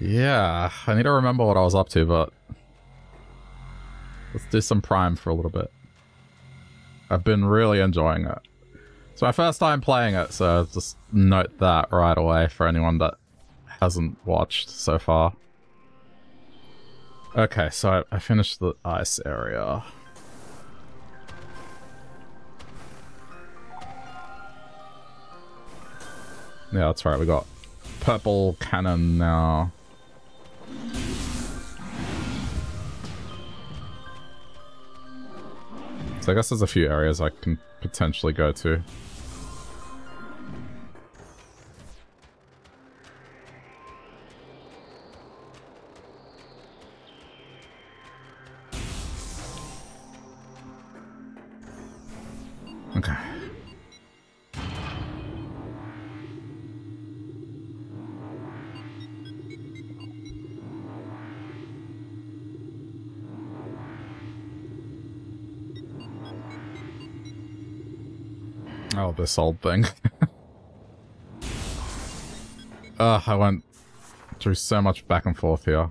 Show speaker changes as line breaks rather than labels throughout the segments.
Yeah, I need to remember what I was up to, but let's do some Prime for a little bit. I've been really enjoying it. It's my first time playing it, so just note that right away for anyone that hasn't watched so far. Okay, so I, I finished the ice area. Yeah, that's right, we got purple cannon now. I guess there's a few areas I can potentially go to. Old thing. Ugh, ah, I went through so much back and forth here.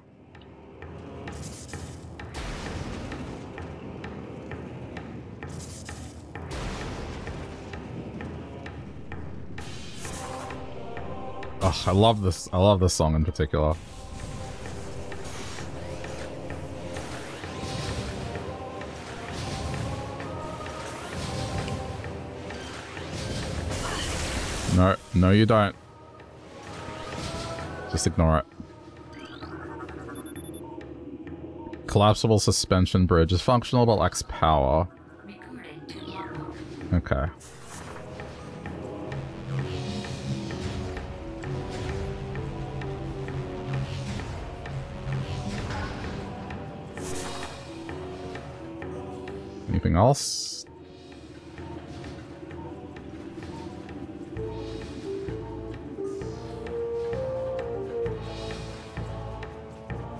Ugh, I love this. I love this song in particular. No, you don't. Just ignore it. Collapsible suspension bridge is functional but lacks power. Okay. Anything else?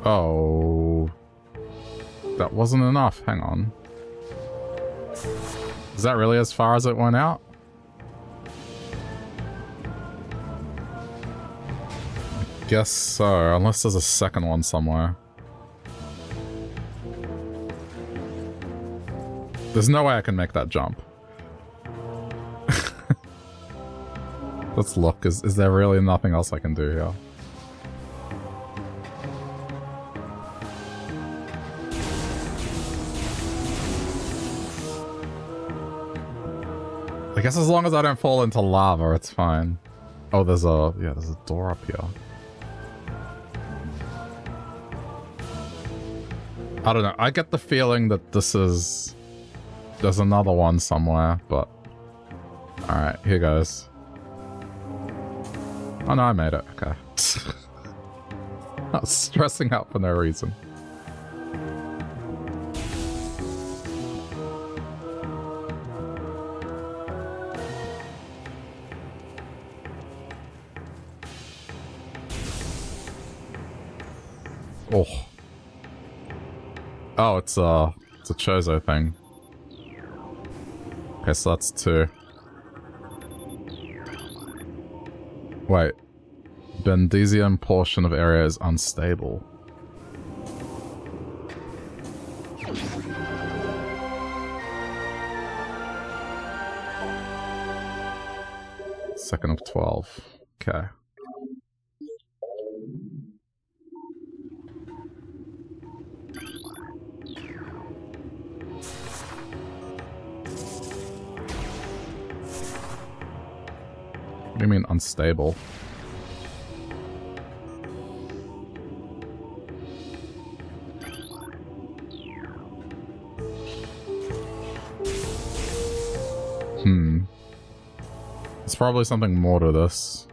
Oh. That wasn't enough. Hang on. Is that really as far as it went out? I guess so, unless there's a second one somewhere. There's no way I can make that jump. Let's look. Is, is there really nothing else I can do here? Guess as long as I don't fall into lava, it's fine. Oh, there's a... Yeah, there's a door up here. I don't know. I get the feeling that this is... There's another one somewhere, but... Alright, here goes. Oh no, I made it. Okay. I was stressing out for no reason. Oh, it's a, it's a Chozo thing. Okay, so that's two. Wait. Bendezium portion of area is unstable. Second of 12. Okay. You mean unstable? Hmm. There's probably something more to this.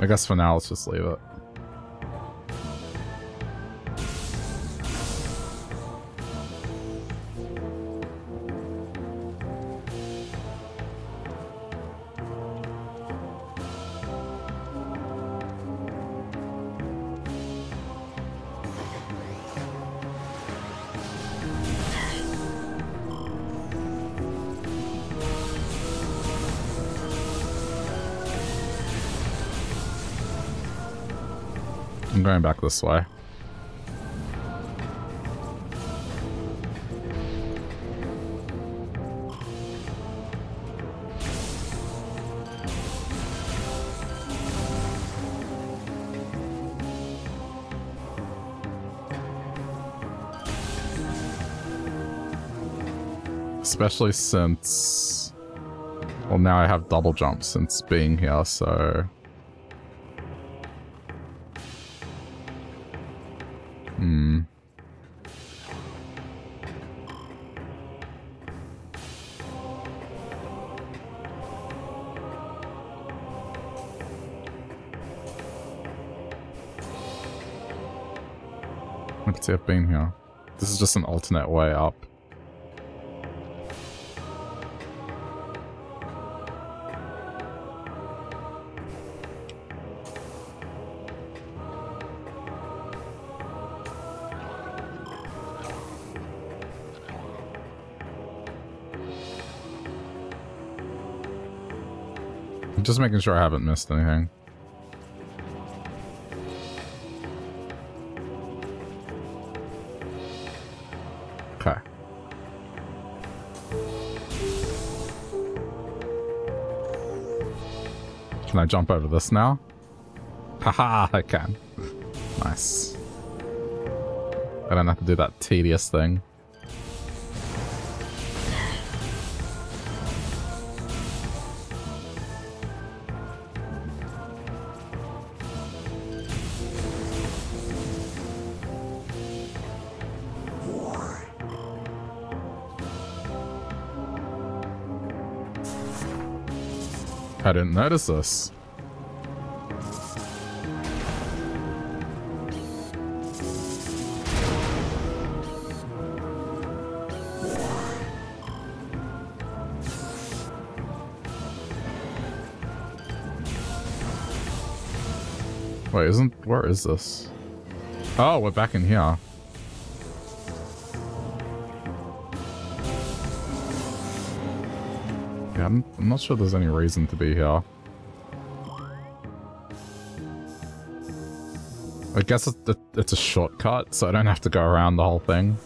I guess for now, let's just leave it. Back this way. Especially since... Well, now I have double jump since being here, so... I've been here. This is just an alternate way up. Just making sure I haven't missed anything. Can I jump over this now? Haha, I can. Nice. I don't have to do that tedious thing. Didn't notice this. Wait, isn't... Where is this? Oh, we're back in here. I'm, not sure there's any reason to be here. I guess it's a shortcut, so I don't have to go around the whole thing.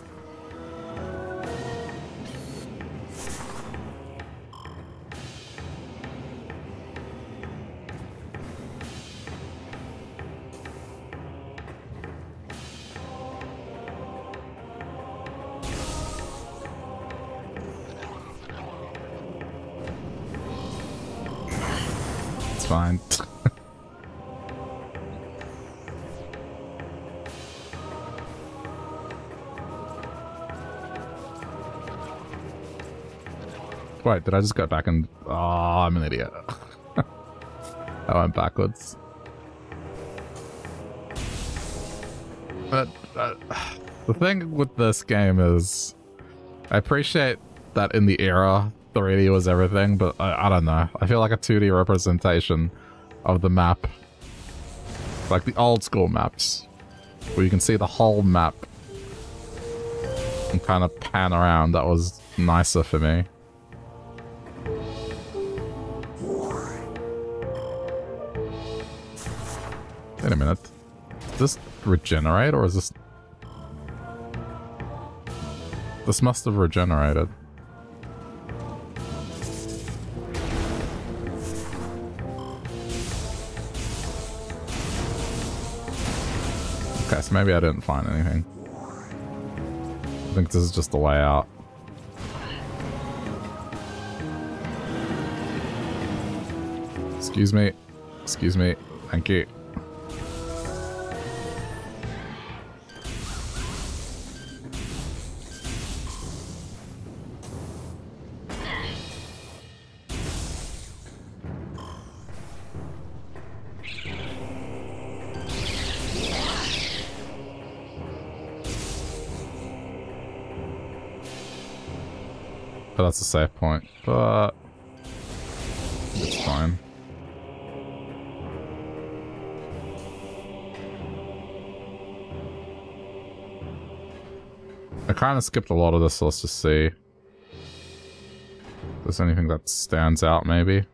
Fine. Wait, did I just go back and... Oh, I'm an idiot. I went backwards. But uh, the thing with this game is... I appreciate that in the era 3D was everything, but I, I don't know. I feel like a 2D representation of the map. Like the old school maps. Where you can see the whole map. And kind of pan around. That was nicer for me. Wait a minute. Does this regenerate or is this... This must have regenerated. Maybe I didn't find anything. I think this is just the layout. Excuse me. Excuse me. Thank you. Safe point. But it's fine. I kind of skipped a lot of this, so let's just see. If there's anything that stands out, maybe.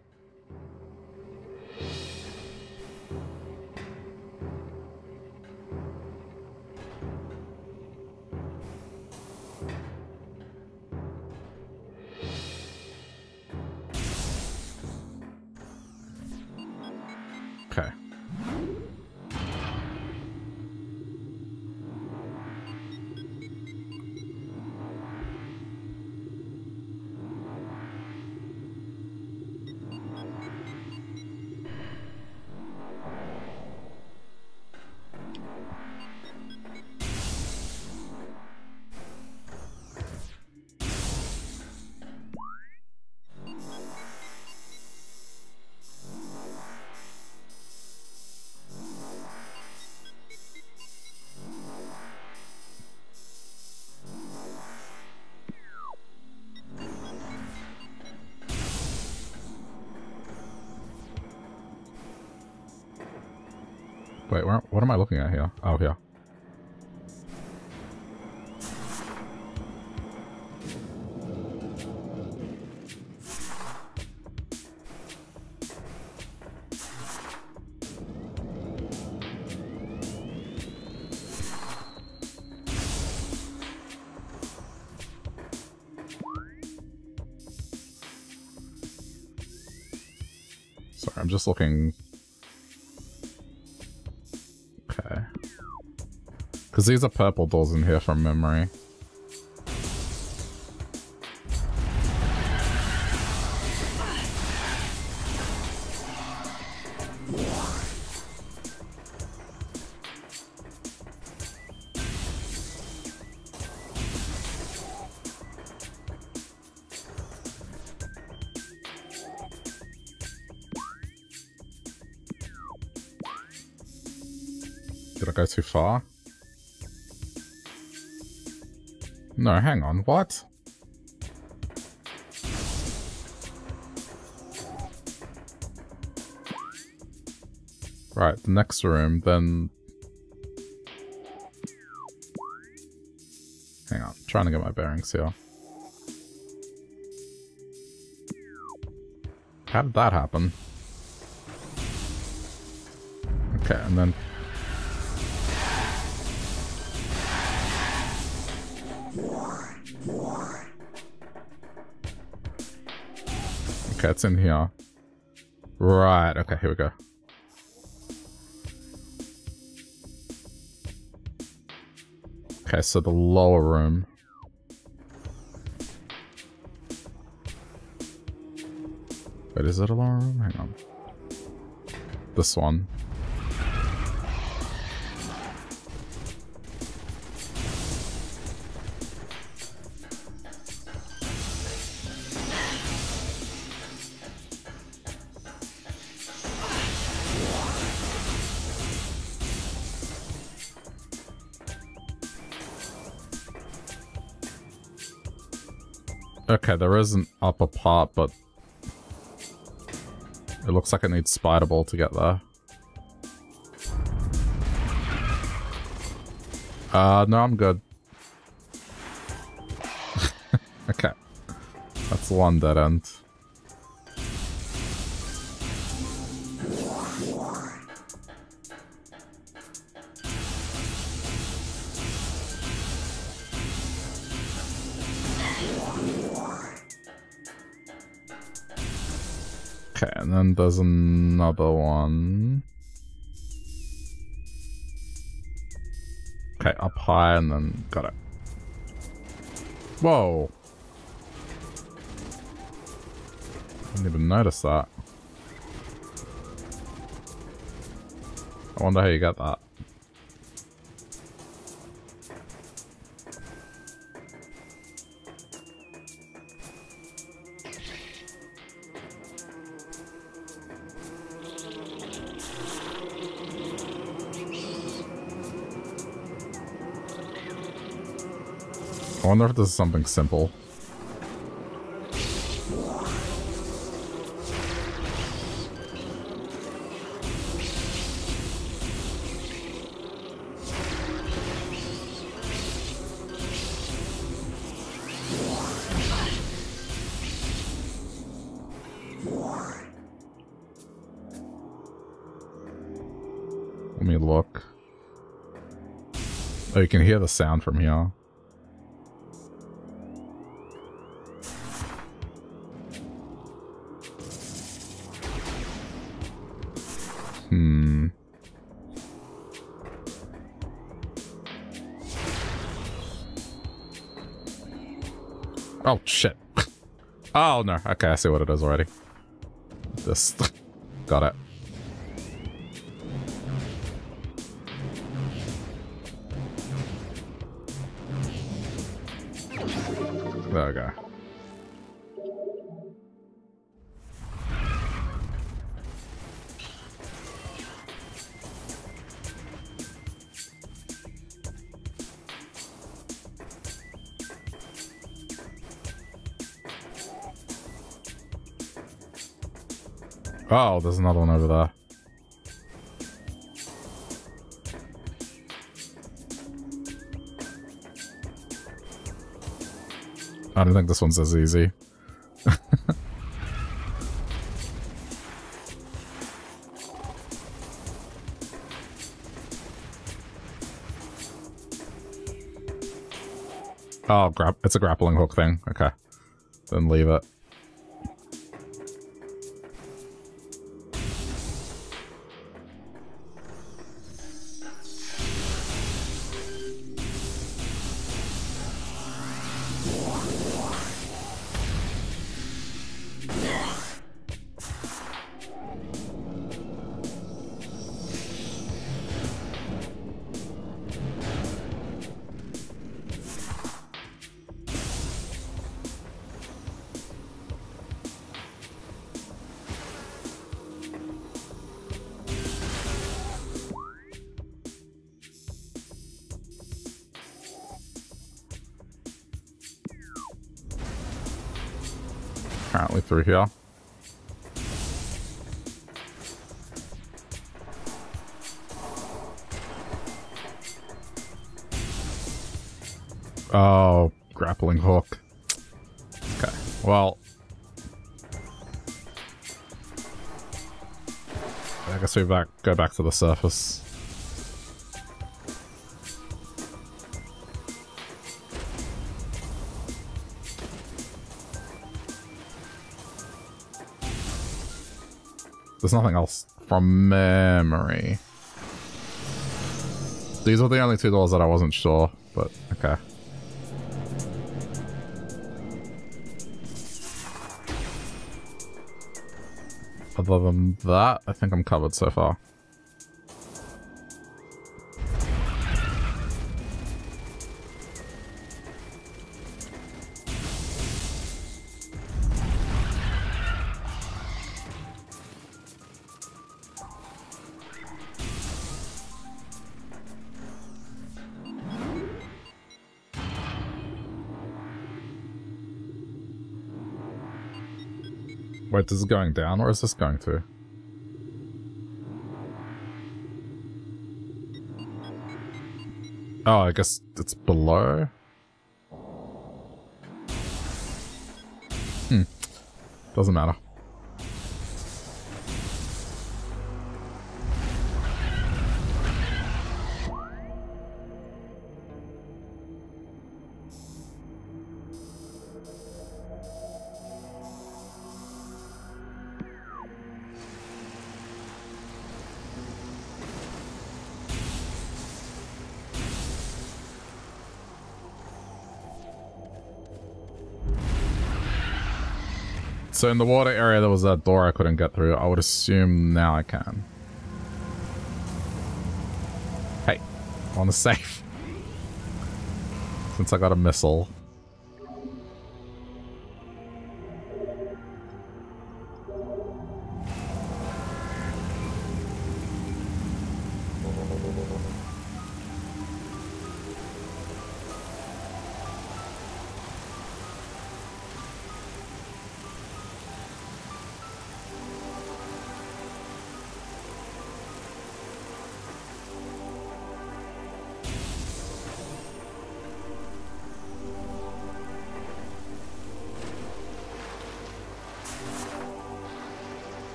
Looking Because these are purple doors in here from memory. Too far? No, hang on, what? Right, the next room, then... Hang on, trying to get my bearings here. How did that happen? Okay, and then Okay, it's in here. Right, okay, here we go. Okay, so the lower room. Wait, is it a lower room? Hang on. This one. There is an upper part, but it looks like it needs Spider Ball to get there. Uh, no, I'm good. okay. That's one dead end. There's another one. Okay, up high and then got it. Whoa. Didn't even notice that. I wonder how you got that. Wonder if this is something simple. Let me look. Oh, you can hear the sound from here. Oh, shit. oh, no. Okay, I see what it is already. This. Got it. There we go. Oh, there's another one over there. I don't think this one's as easy. oh, grab it's a grappling hook thing. Okay. Then leave it. We back go back to the surface. There's nothing else from memory. These are the only two doors that I wasn't sure, Other than that, I think I'm covered so far. Wait, this is going down? Where is this going to? Oh, I guess it's below? Hmm. Doesn't matter. So in the water area, there was that door I couldn't get through. I would assume now I can. Hey, on the safe. Since I got a missile.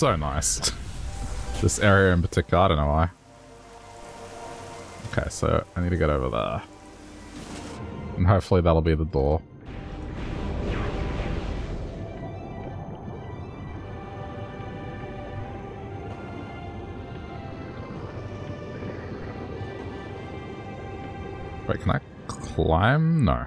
So nice. this area in particular, I don't know why. Okay, so I need to get over there. And hopefully that'll be the door. Wait, can I climb? No.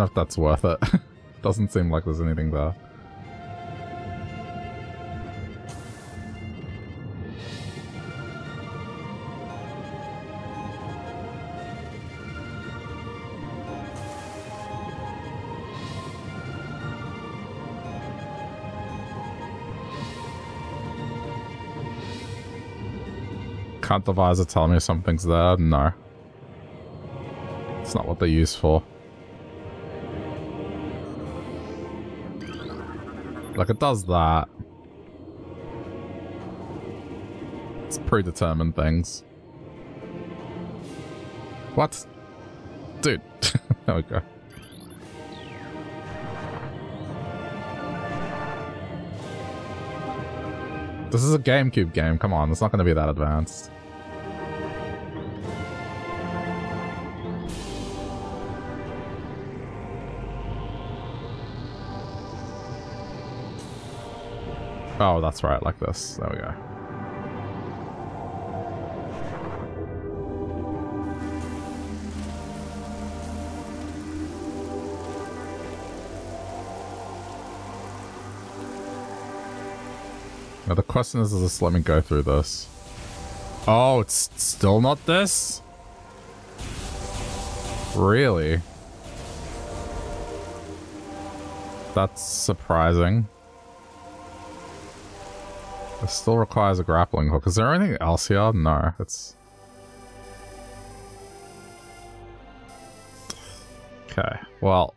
know if that's worth it. Doesn't seem like there's anything there. Can't the visor tell me something's there? No. It's not what they're used for. Like, it does that. It's predetermined things. What? Dude. there we go. This is a GameCube game. Come on, it's not going to be that advanced. Oh, that's right, like this. There we go. Now the question is, just let me go through this? Oh, it's still not this? Really? That's surprising. Still requires a grappling hook. Is there anything else here? No, it's... Okay, well...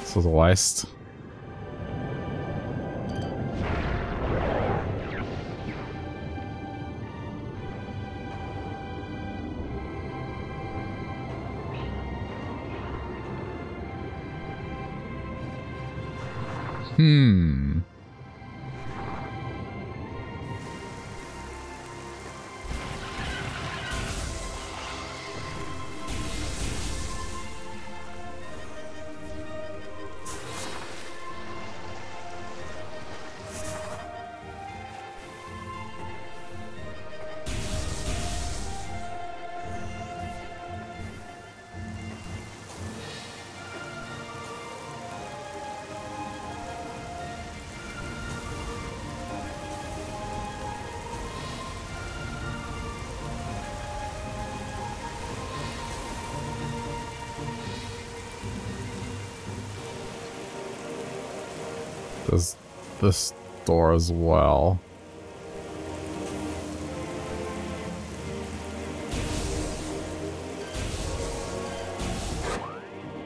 This was a waste. Hmm. This door as well.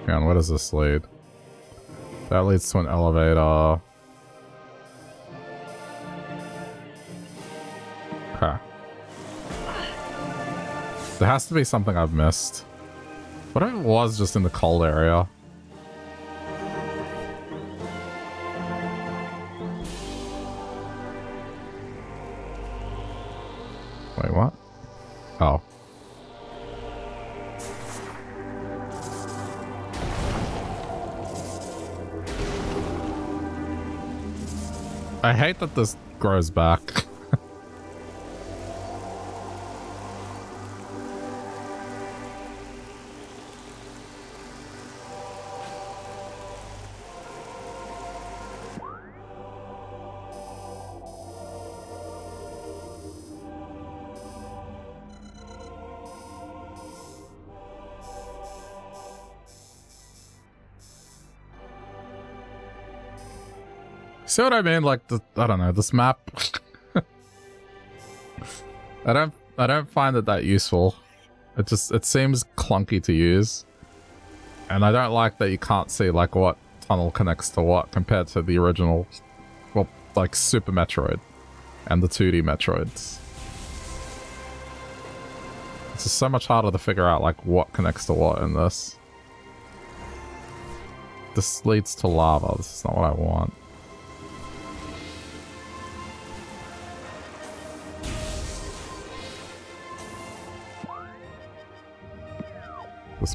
And what does this lead? That leads to an elevator. Okay. There has to be something I've missed. What if it was just in the cold area? Hate that this grows back. See what I mean? Like the I don't know this map. I don't I don't find it that useful. It just it seems clunky to use, and I don't like that you can't see like what tunnel connects to what compared to the original, well, like Super Metroid, and the 2D Metroids. It's just so much harder to figure out like what connects to what in this. This leads to lava. This is not what I want.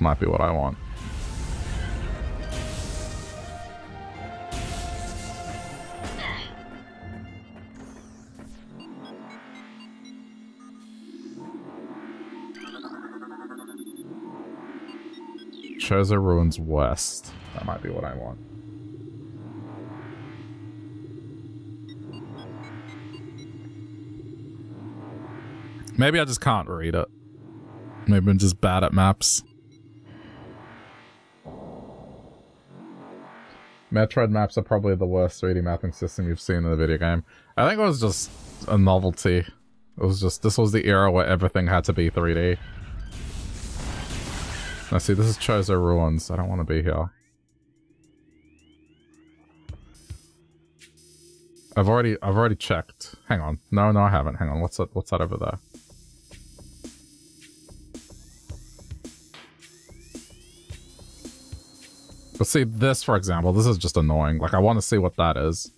Might be what I want. Chozo Ruins West. That might be what I want. Maybe I just can't read it. Maybe I'm just bad at maps. Metroid maps are probably the worst 3D mapping system you've seen in a video game. I think it was just a novelty It was just, this was the era where everything had to be 3D. Now see, this is Chozo Ruins. I don't want to be here. I've already, I've already checked. Hang on. No, no, I haven't. Hang on. What's that, what's that over there? But see, this, for example, this is just annoying. Like, I want to see what that is.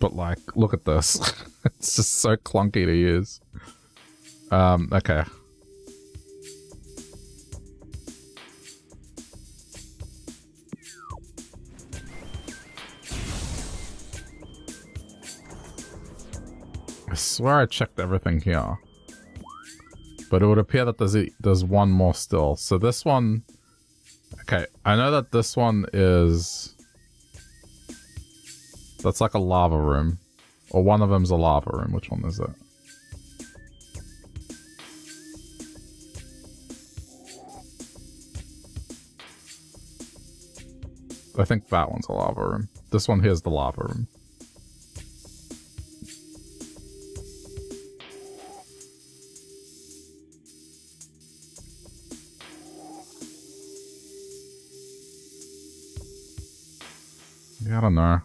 But, like, look at this. it's just so clunky to use. Um, okay. I swear I checked everything here. But it would appear that there's, a, there's one more still. So this one... Okay, I know that this one is... That's like a lava room. Or one of them's a lava room. Which one is it? I think that one's a lava room. This one here's the lava room. Don't know.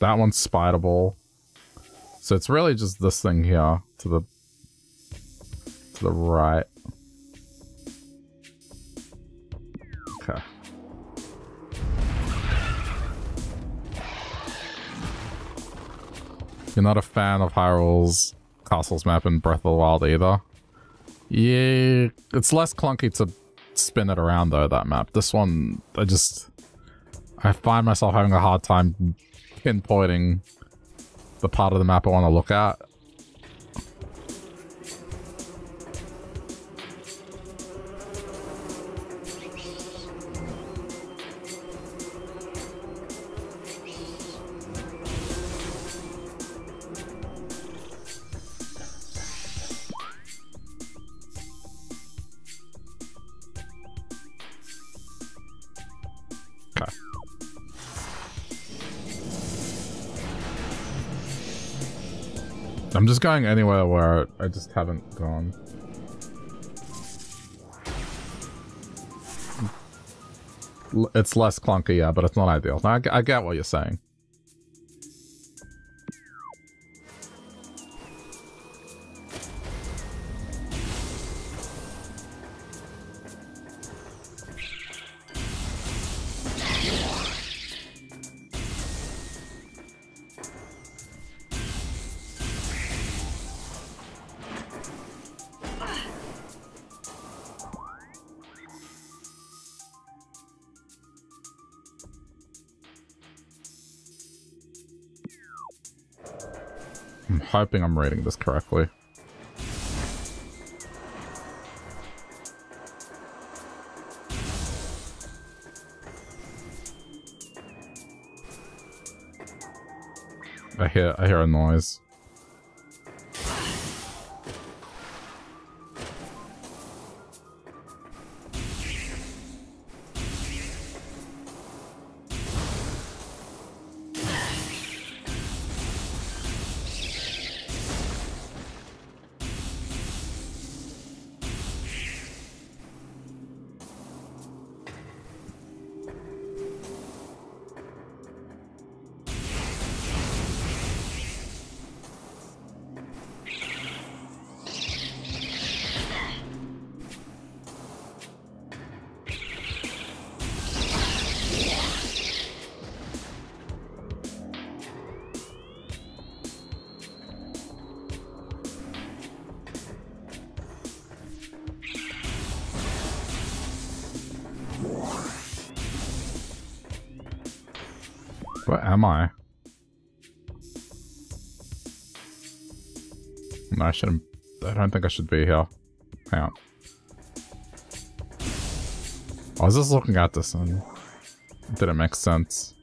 That one's spiderable. So it's really just this thing here to the to the right. Okay. You're not a fan of Hyrule's castles map in Breath of the Wild either? Yeah, it's less clunky to spin it around though, that map. This one, I just... I find myself having a hard time pinpointing the part of the map I want to look at. Just going anywhere where I just haven't gone. It's less clunky, yeah, but it's not ideal. I, I get what you're saying. Hoping I'm reading this correctly. I hear I hear a noise. Am I? No, I shouldn't. I don't think I should be here. Hang on. I was just looking at this and it didn't make sense.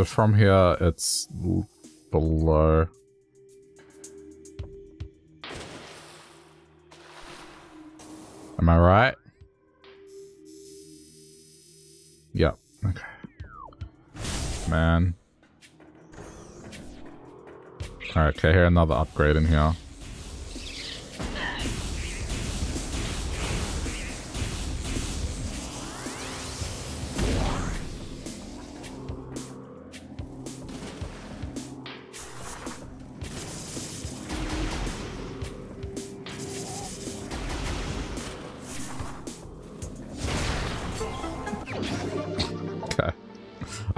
So from here, it's below. Am I right? Yep. Okay. Man. Alright, okay, here another upgrade in here.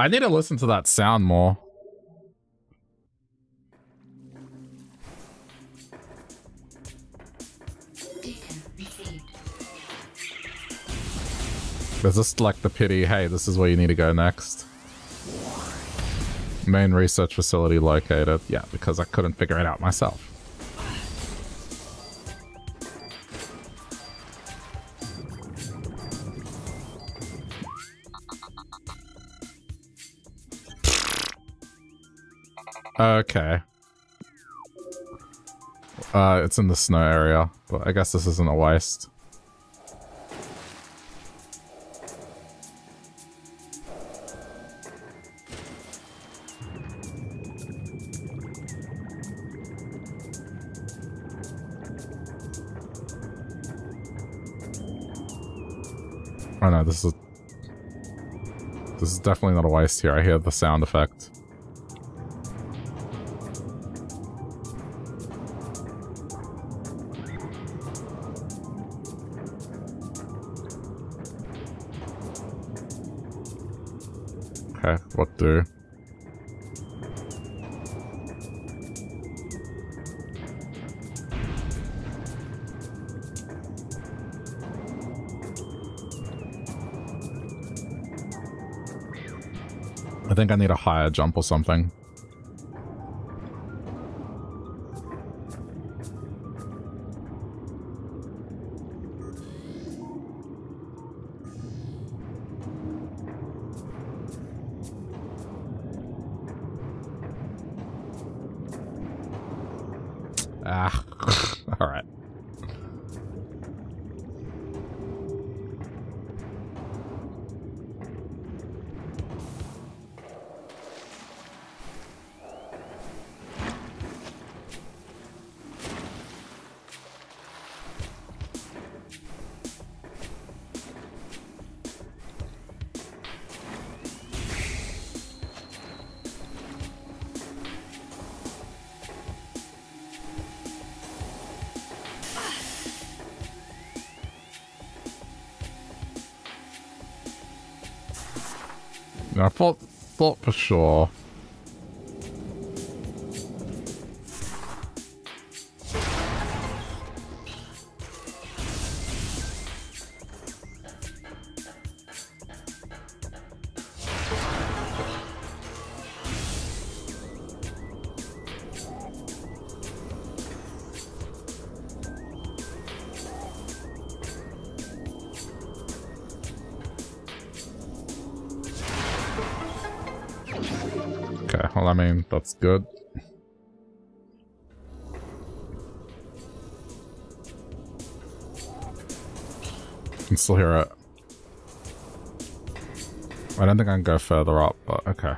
I need to listen to that sound more. Is this like the pity, hey, this is where you need to go next? Main research facility located. Yeah, because I couldn't figure it out myself. Okay. Uh, it's in the snow area, but I guess this isn't a waste. Oh no, this is... This is definitely not a waste here. I hear the sound effect. Do. I think I need a higher jump or something. Thought, thought for sure. That's good. I can still hear it. I don't think I can go further up, but okay.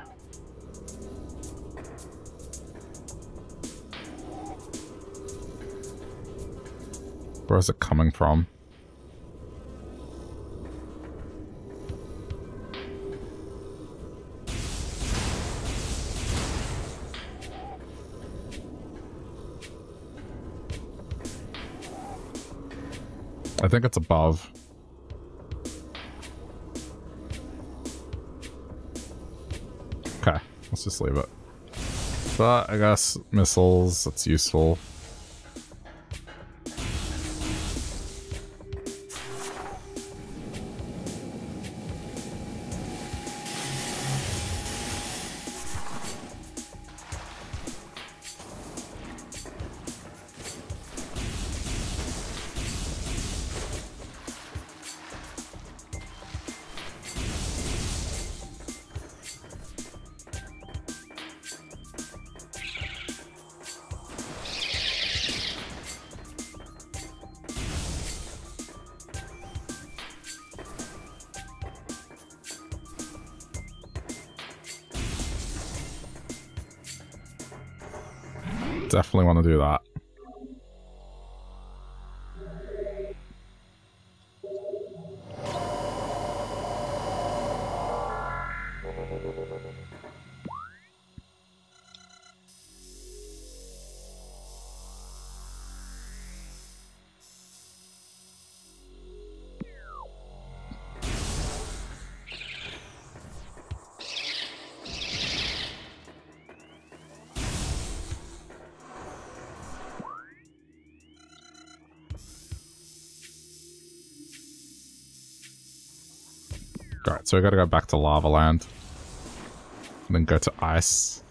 Where is it coming from? Think it's above. Okay, let's just leave it. But I guess missiles, that's useful. So we gotta go back to Lava Land. And then go to Ice.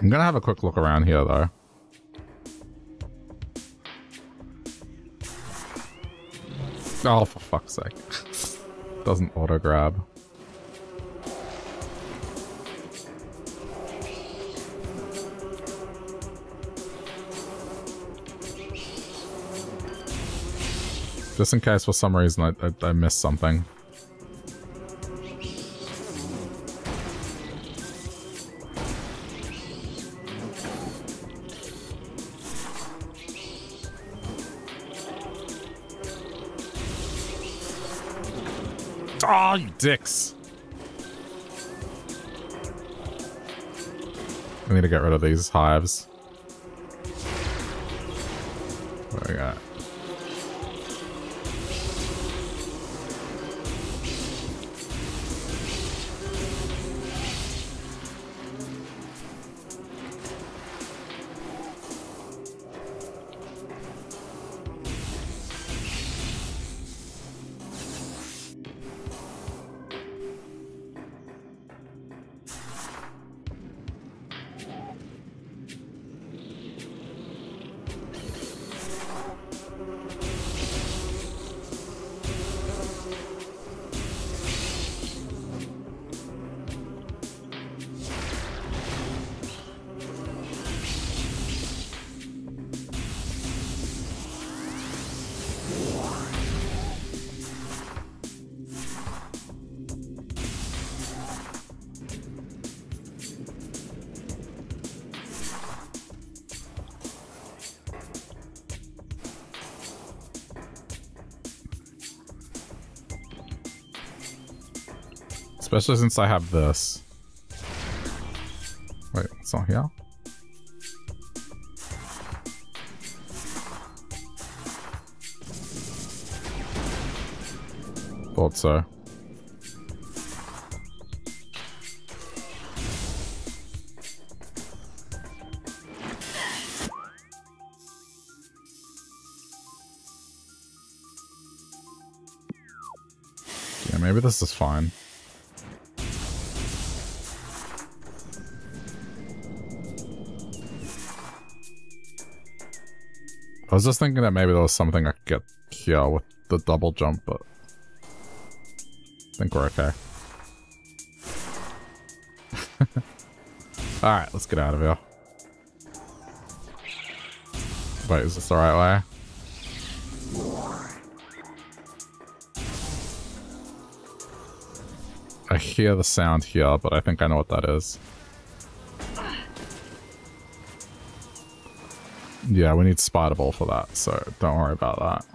I'm gonna have a quick look around here, though. Oh, for fuck's sake. Doesn't auto-grab. Just in case for some reason I, I, I missed something. Oh, you dicks! I need to get rid of these hives. What do we got? Especially since I have this. Wait, it's not here? Thought so. Yeah, maybe this is fine. I was just thinking that maybe there was something I could get here with the double jump, but I think we're okay. Alright, let's get out of here. Wait, is this the right way? I hear the sound here, but I think I know what that is. Yeah, we need Spider Ball for that, so don't worry about that.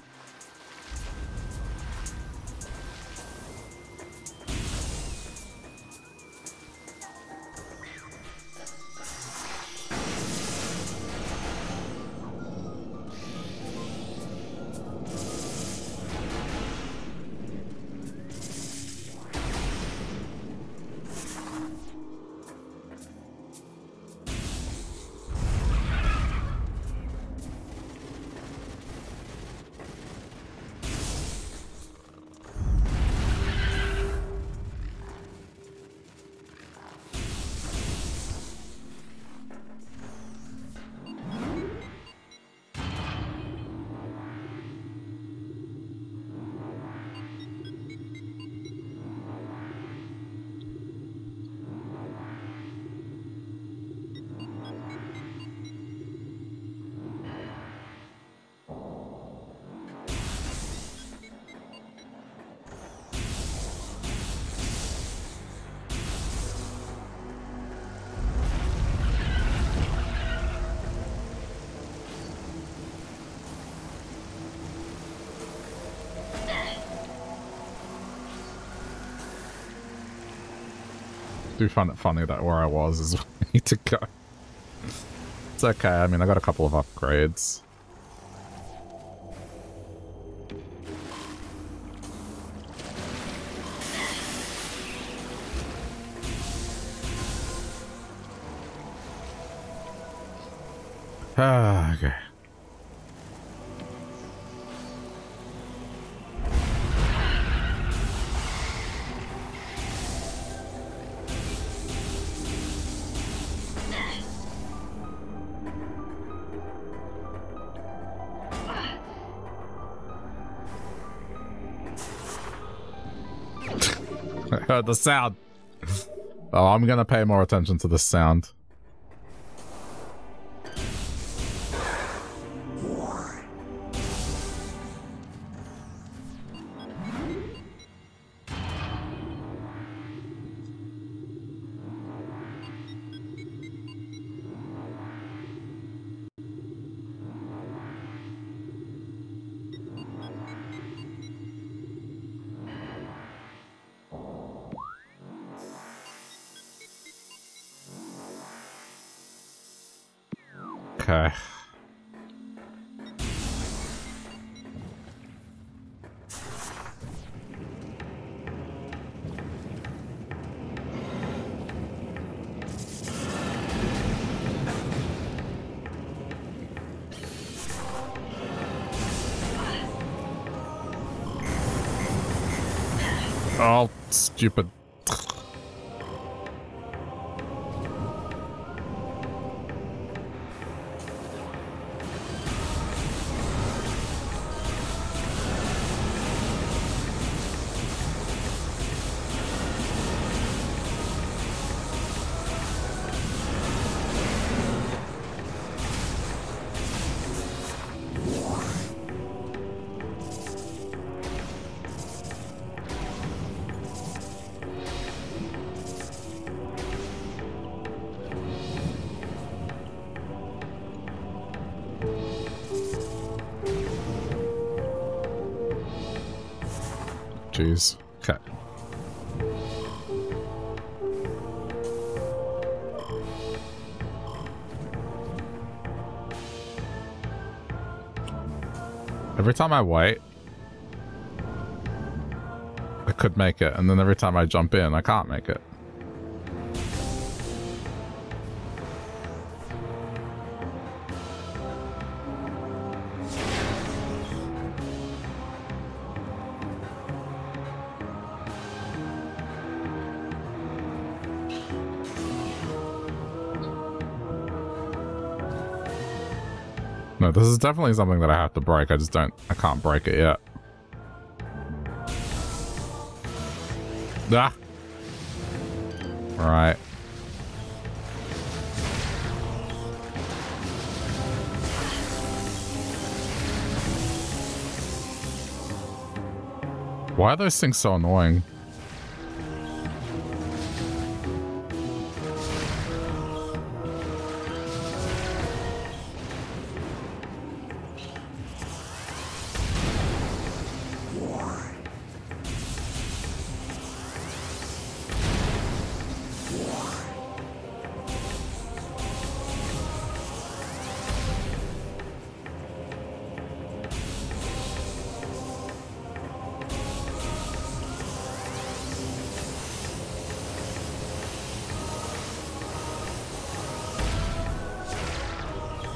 Find it funny that where I was is where I need to go. It's okay, I mean, I got a couple of upgrades. Ah, okay. The sound. Oh, I'm gonna pay more attention to the sound. Time I wait, I could make it, and then every time I jump in, I can't make it. No, this is definitely something that I have to break. I just don't, I can't break it yet. Ah! Right. Why are those things so annoying?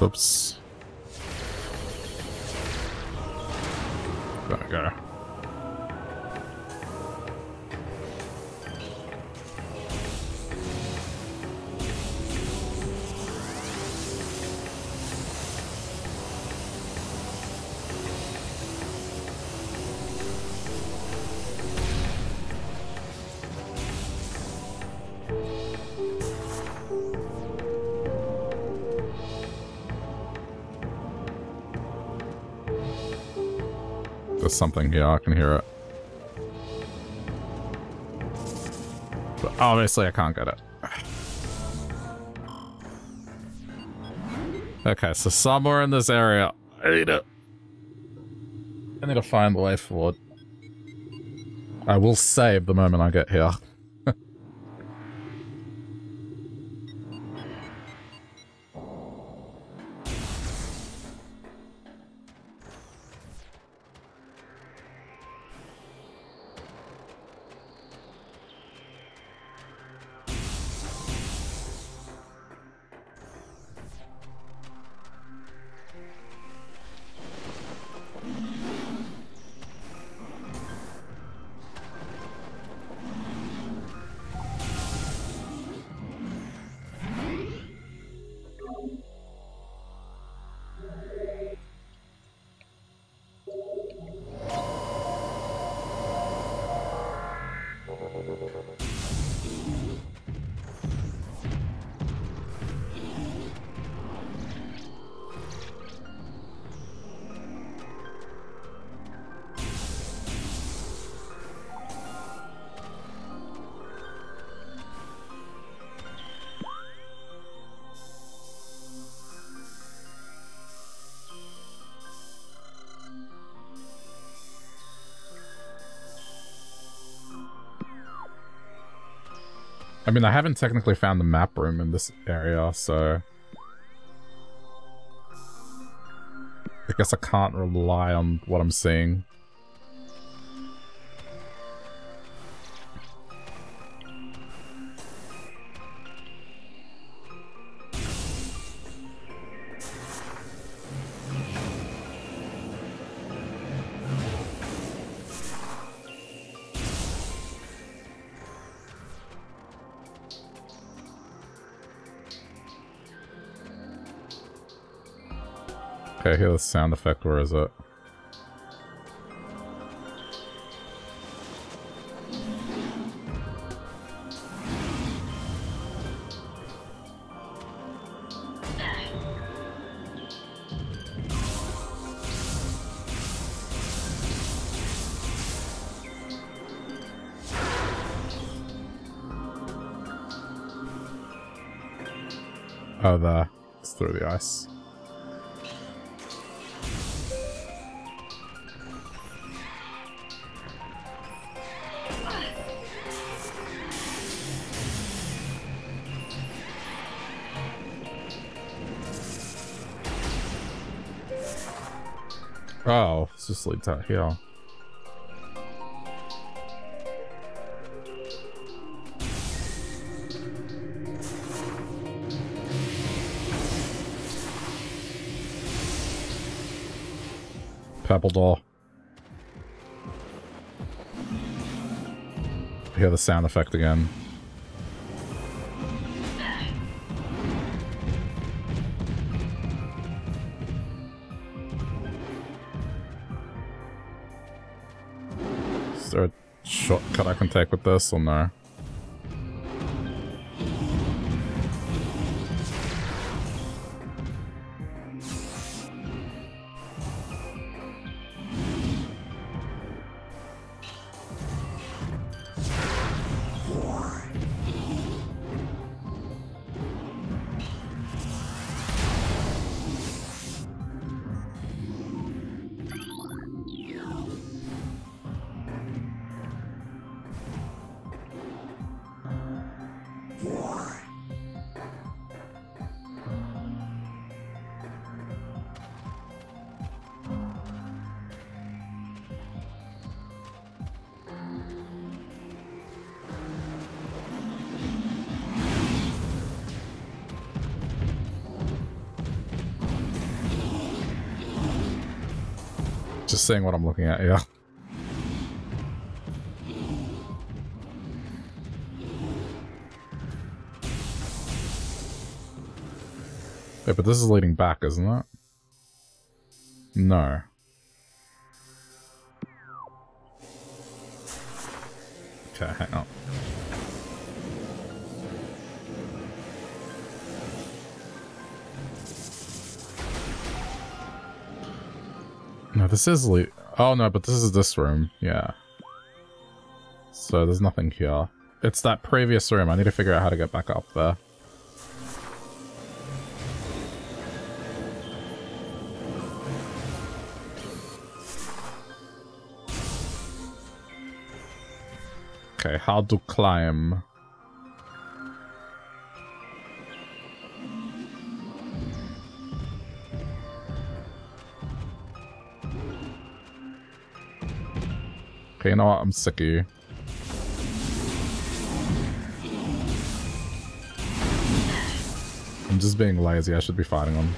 Oops. There we go. Something here, I can hear it. But obviously I can't get it. Okay, so somewhere in this area, I need to... I need to find the way forward. I will save the moment I get here. Mean, I haven't technically found the map room in this area, so... I guess I can't rely on what I'm seeing. The sound effect, where is it? Oh, there. It's through the ice. It's just like that here. Pebble doll. Hear the sound effect again. Shortcut I can take with this or no? Saying what I'm looking at, yeah. But this is leading back, isn't it? No. Okay, hang on. This is Oh no, but this is this room. Yeah. So there's nothing here. It's that previous room. I need to figure out how to get back up there. Okay, how to climb. You know what? I'm sick of you. I'm just being lazy. I should be fighting them.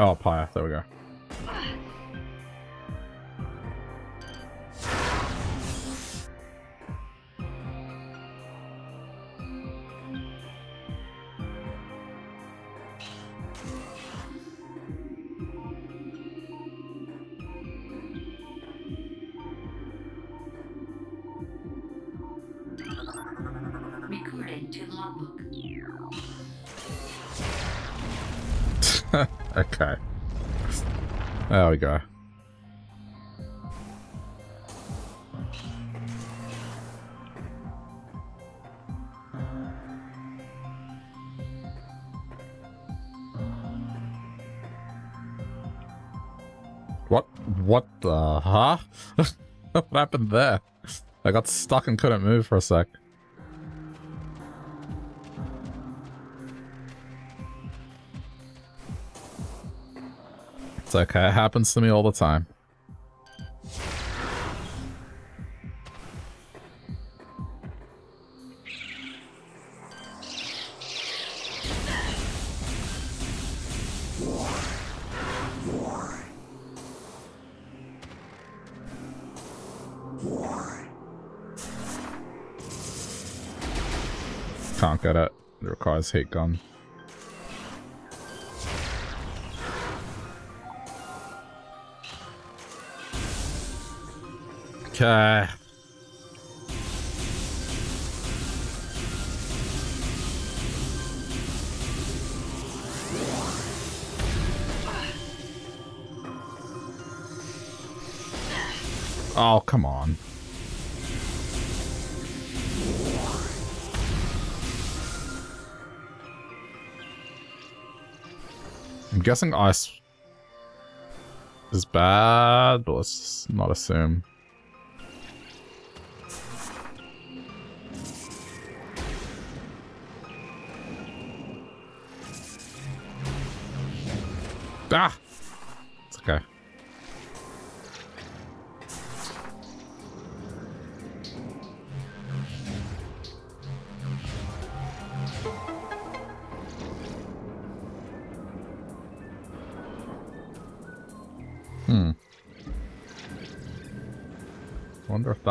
Oh, Pyre. There we go. There we go. What? What the? Huh? what happened there? I got stuck and couldn't move for a sec. Okay. It happens to me all the time. Can't get it. It requires hate gun. Okay. Uh, oh, come on. I'm guessing ice is bad, but let's not assume.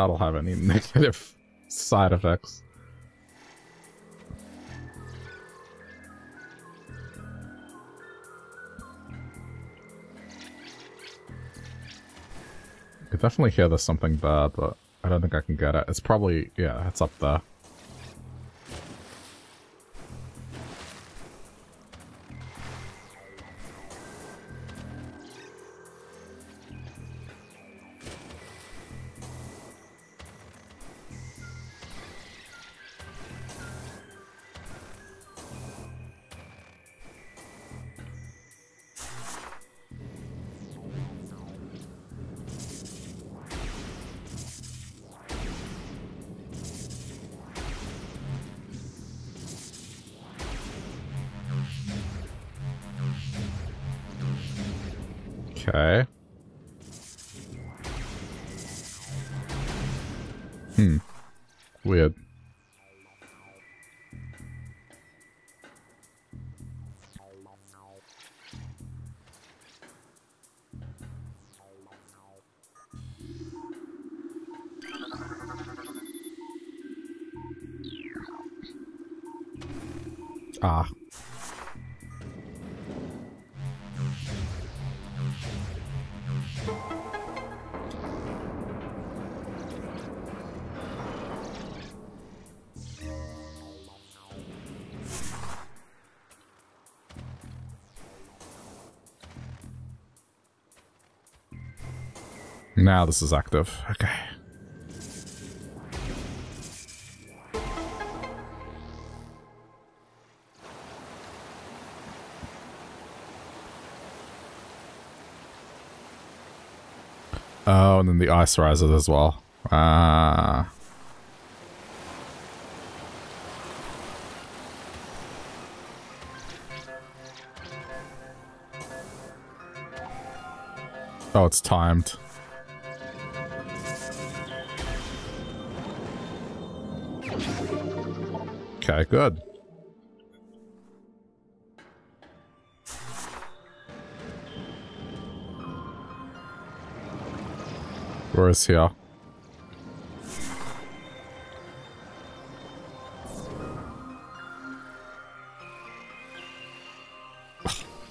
That'll have any negative side effects. I definitely hear there's something bad, but I don't think I can get it. It's probably, yeah, it's up there. Ah. Now this is active. Okay. The ice rises as well. Ah. Oh, it's timed. Okay, good. Where is here?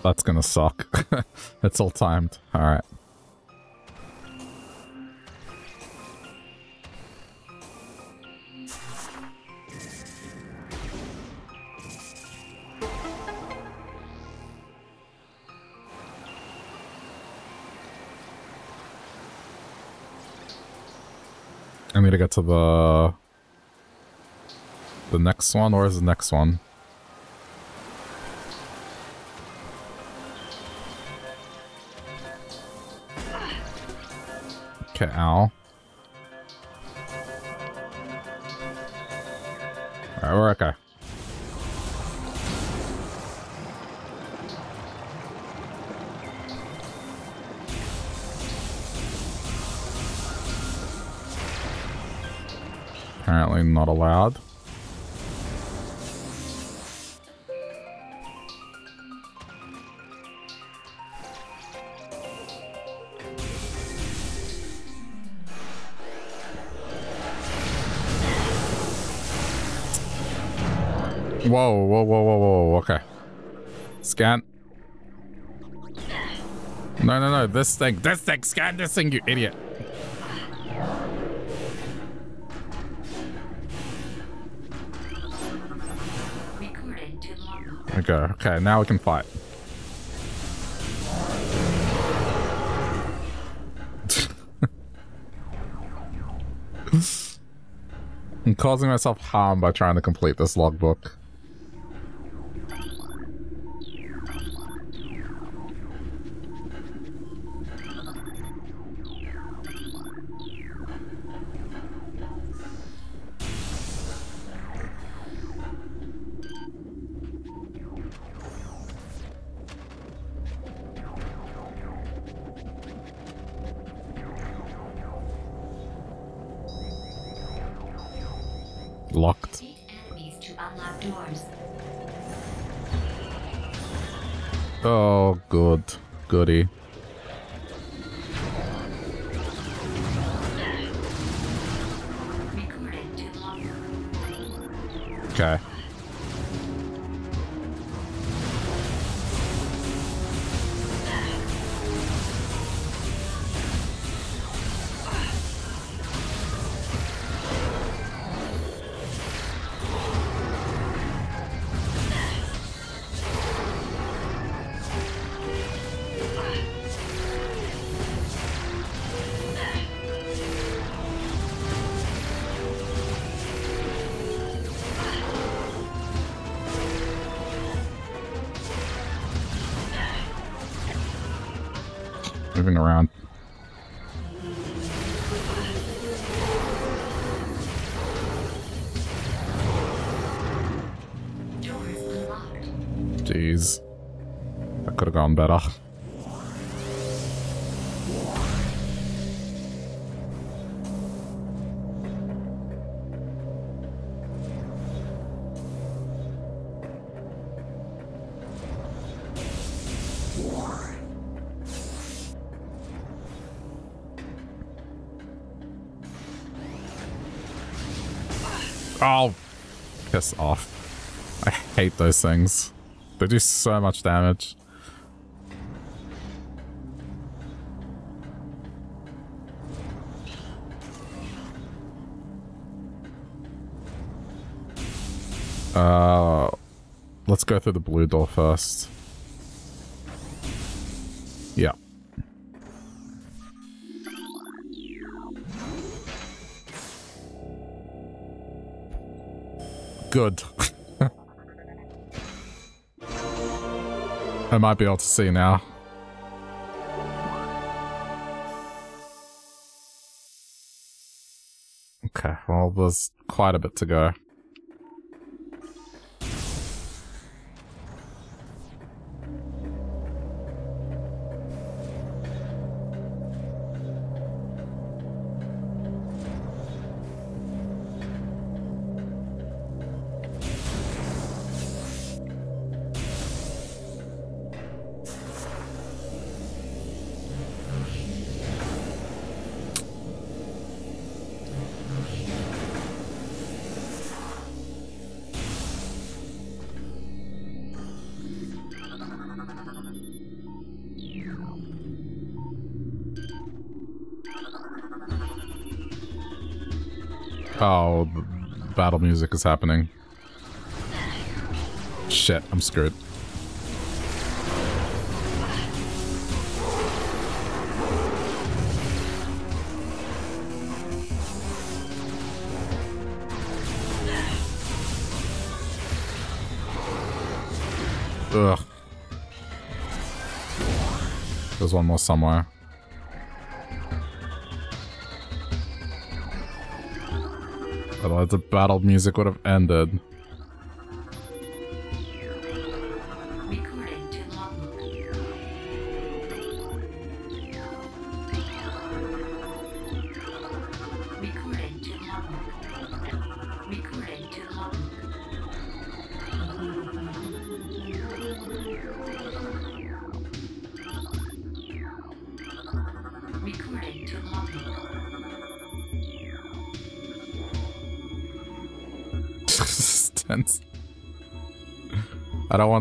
That's gonna suck. it's all timed. Alright. To uh, the next one. Where's the next one? Okay, ow. Alright, we're okay. Not allowed. Whoa, whoa, whoa, whoa, whoa, okay. Scan. No, no, no, this thing, this thing, scan this thing, you idiot. Okay, okay, now we can fight. I'm causing myself harm by trying to complete this logbook. Could better. Oh, piss off. I hate those things. They do so much damage. Let's go through the blue door first. Yeah. Good. I might be able to see now. Okay, well, there's quite a bit to go. Music is happening. Shit, I'm screwed. Ugh. There's one more somewhere. Otherwise the battle music would have ended.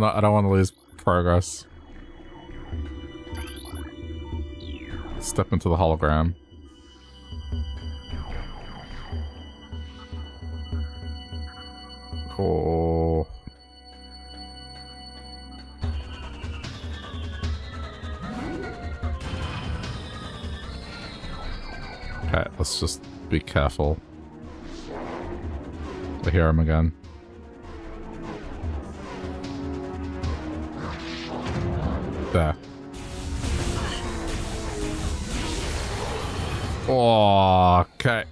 Want to. I don't want to lose progress. Step into the hologram. Oh. Okay, let's just be careful. I hear him again. There. Oh, okay.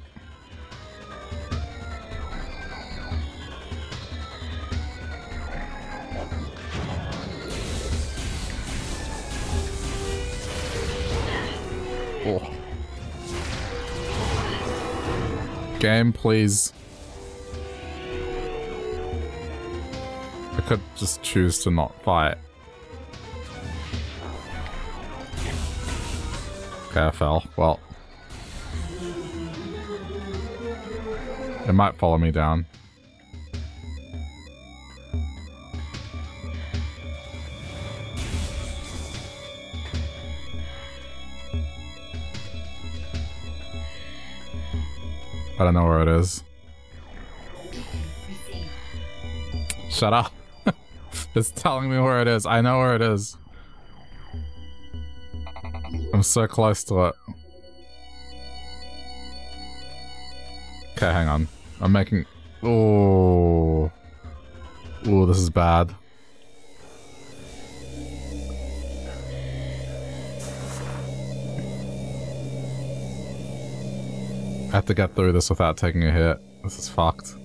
Oh. Game, please. I could just choose to not fight. Okay, I fell. Well. It might follow me down. I don't know where it is. Shut up. it's telling me where it is. I know where it is. So close to it. Okay, hang on. I'm making... Oh. Oh, this is bad. I have to get through this without taking a hit. This is fucked.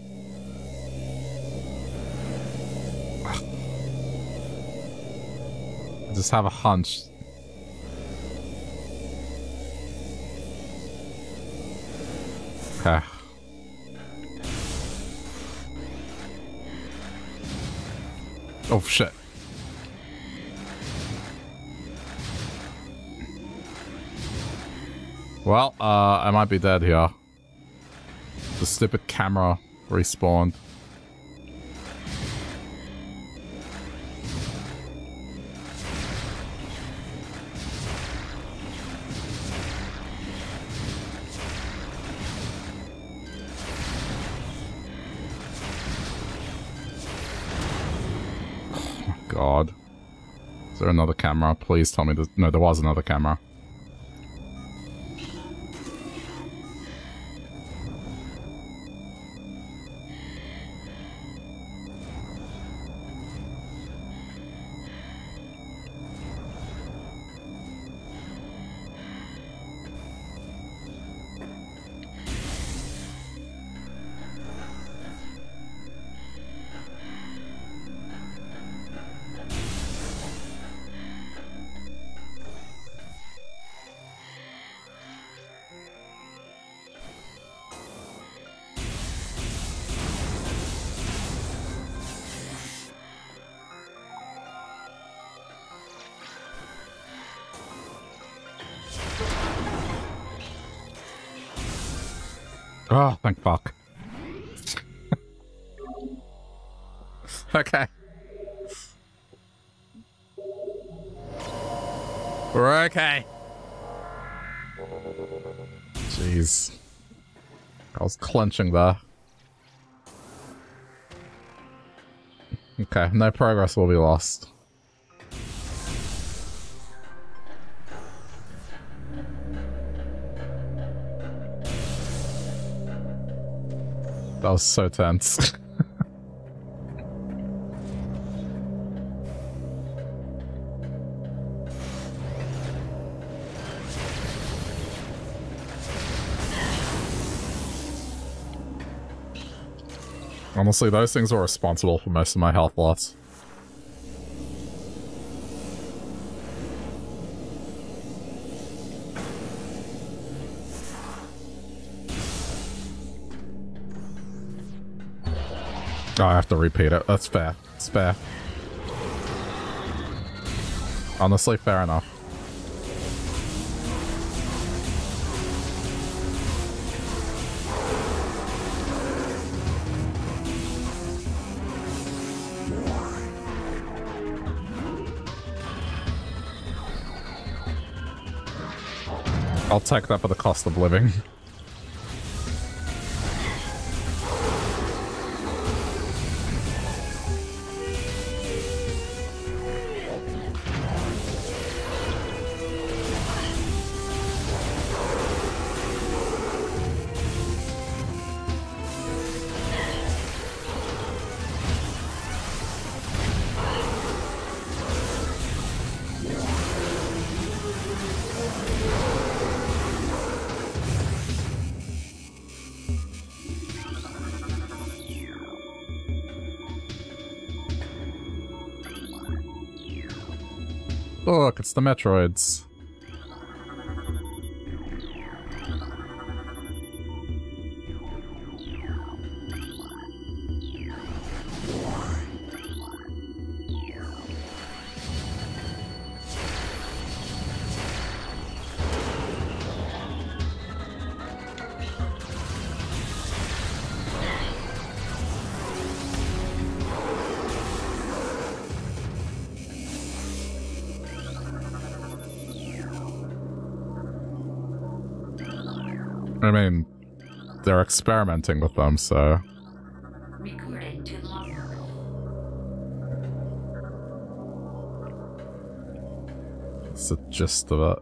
I just have a hunch Okay. Oh, shit. Well, uh, I might be dead here. The stupid camera respawned. Another camera? Please tell me there's... No, there was another camera. Clenching there. Okay, no progress will be lost. That was so tense. Honestly, those things are responsible for most of my health loss. Oh, I have to repeat it. That's fair. It's fair. Honestly, fair enough. I'll take that for the cost of living. The Metroids. Experimenting with them, so... It's the gist of it.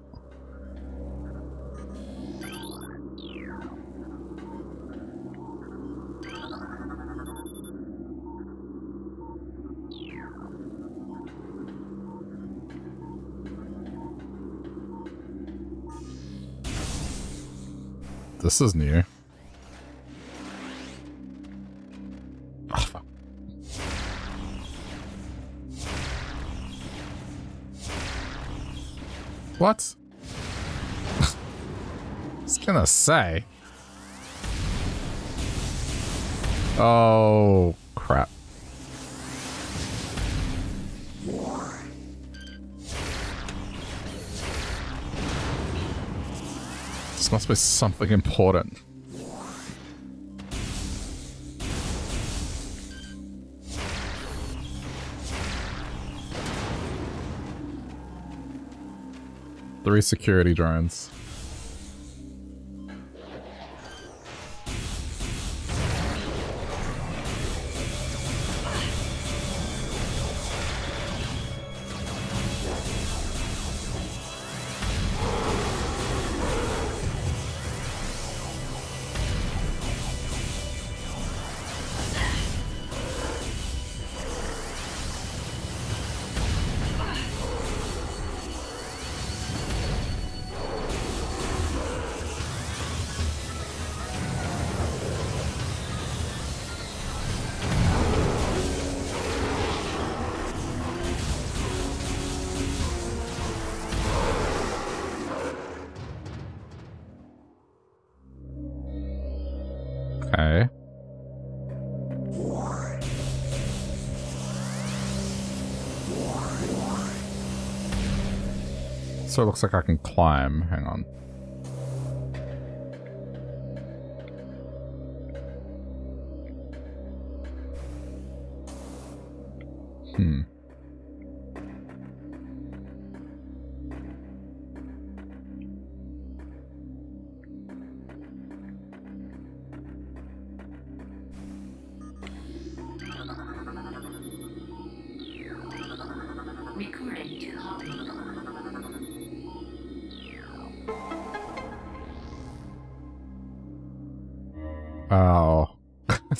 This is new. What? I was gonna say. Oh, crap. This must be something important. Security drones. So it looks like I can climb. Hang on.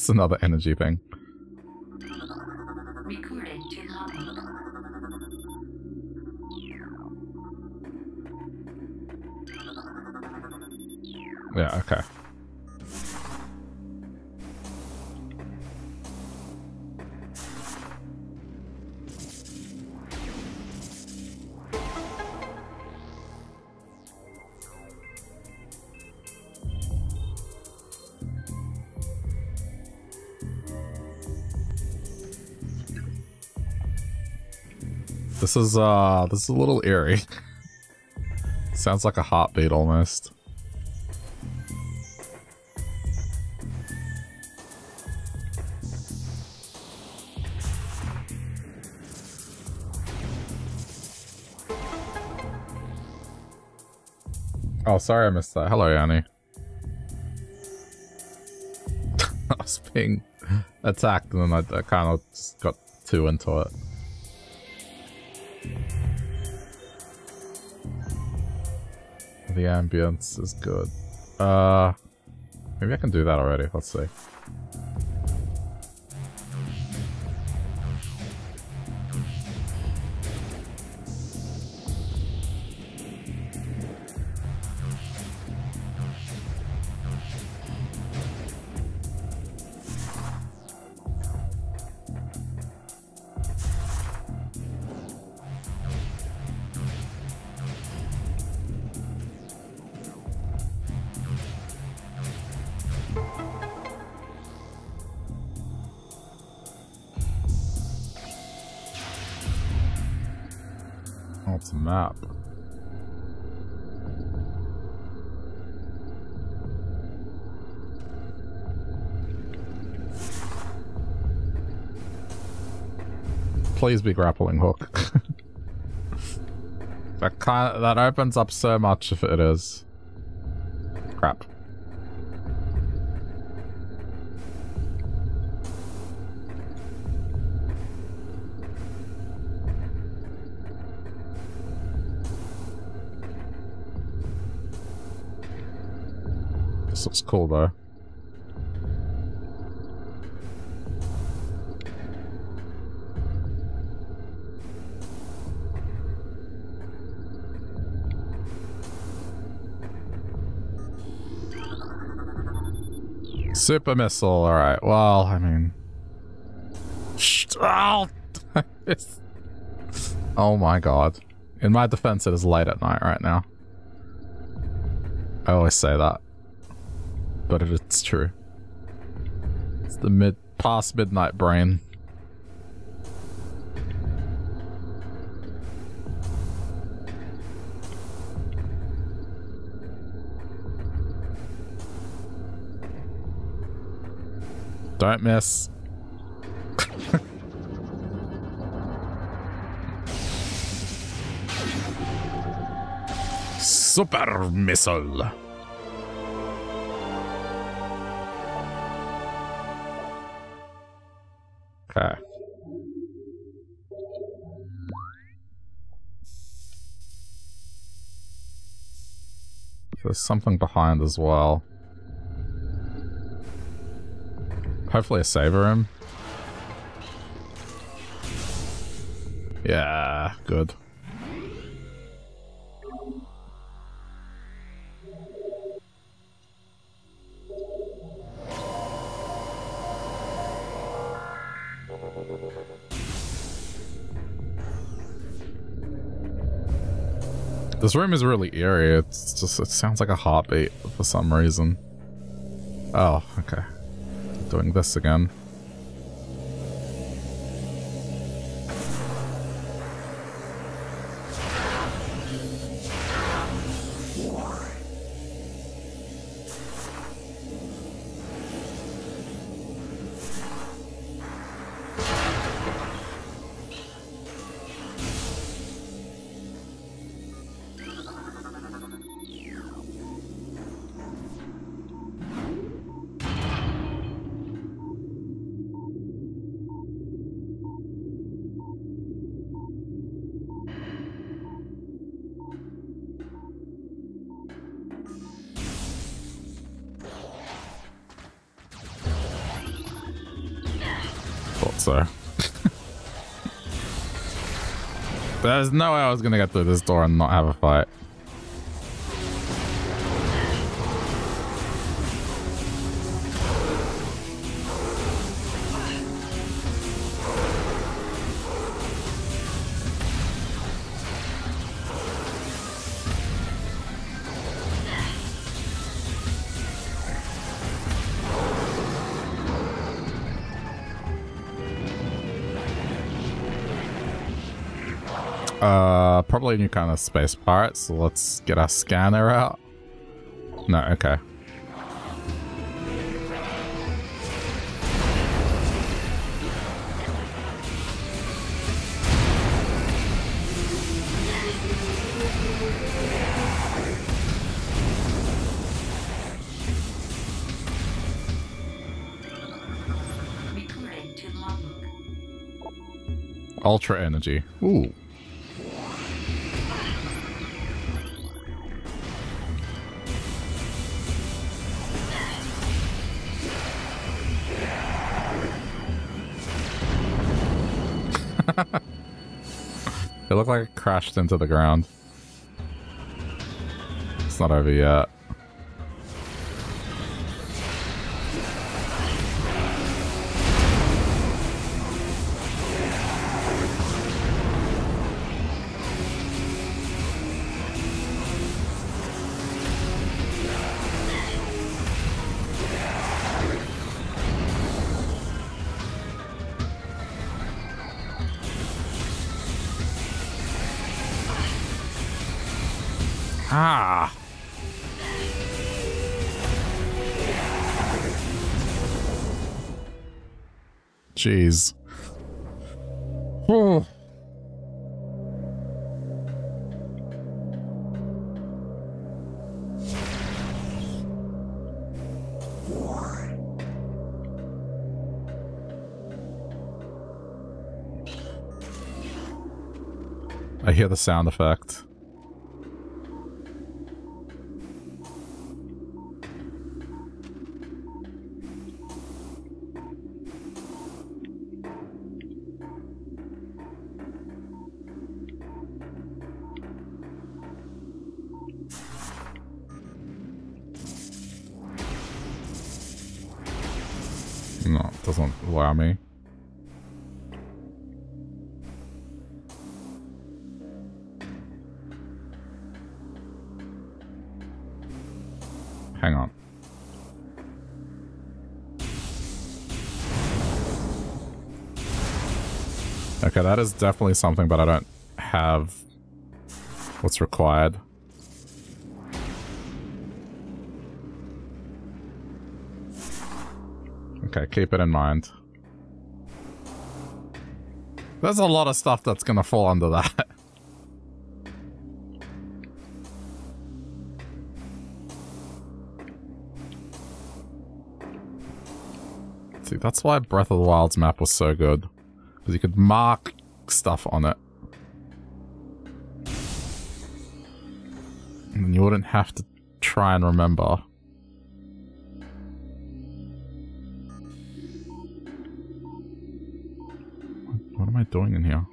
Another energy thing. This is uh this is a little eerie. Sounds like a heartbeat almost. Oh, sorry I missed that. Hello, Annie. I was being attacked and then I, I kind of just got too into it. The ambience is good. Uh, maybe I can do that already. Let's see. Please be grappling hook. that kind that opens up so much if it is. Crap. This looks cool though. Super missile, alright. Well, I mean... It's- oh my god. In my defense, it is late at night right now. I always say that. But it's true. It's the mid past midnight brain. Don't miss. Super missile. Okay. There's something behind as well. Hopefully a saver him. Yeah, good. This room is really eerie. It's just, it sounds like a heartbeat for some reason. Oh, okay. Doing this again. There's no way I was gonna get through this door and not have a fight. New kind of space pirate, so let's get our scanner out. No, okay.
Recording to logbook.
Ultra energy. Ooh. It looked like it crashed into the ground. It's not over yet. Jeez. Oh. I hear the sound effect. That is definitely something, but I don't have what's required. Okay, keep it in mind. There's a lot of stuff that's gonna fall under that. See, that's why Breath of the Wild's map was so good. Because you could mark stuff on it. And you wouldn't have to try and remember. What am I doing in here?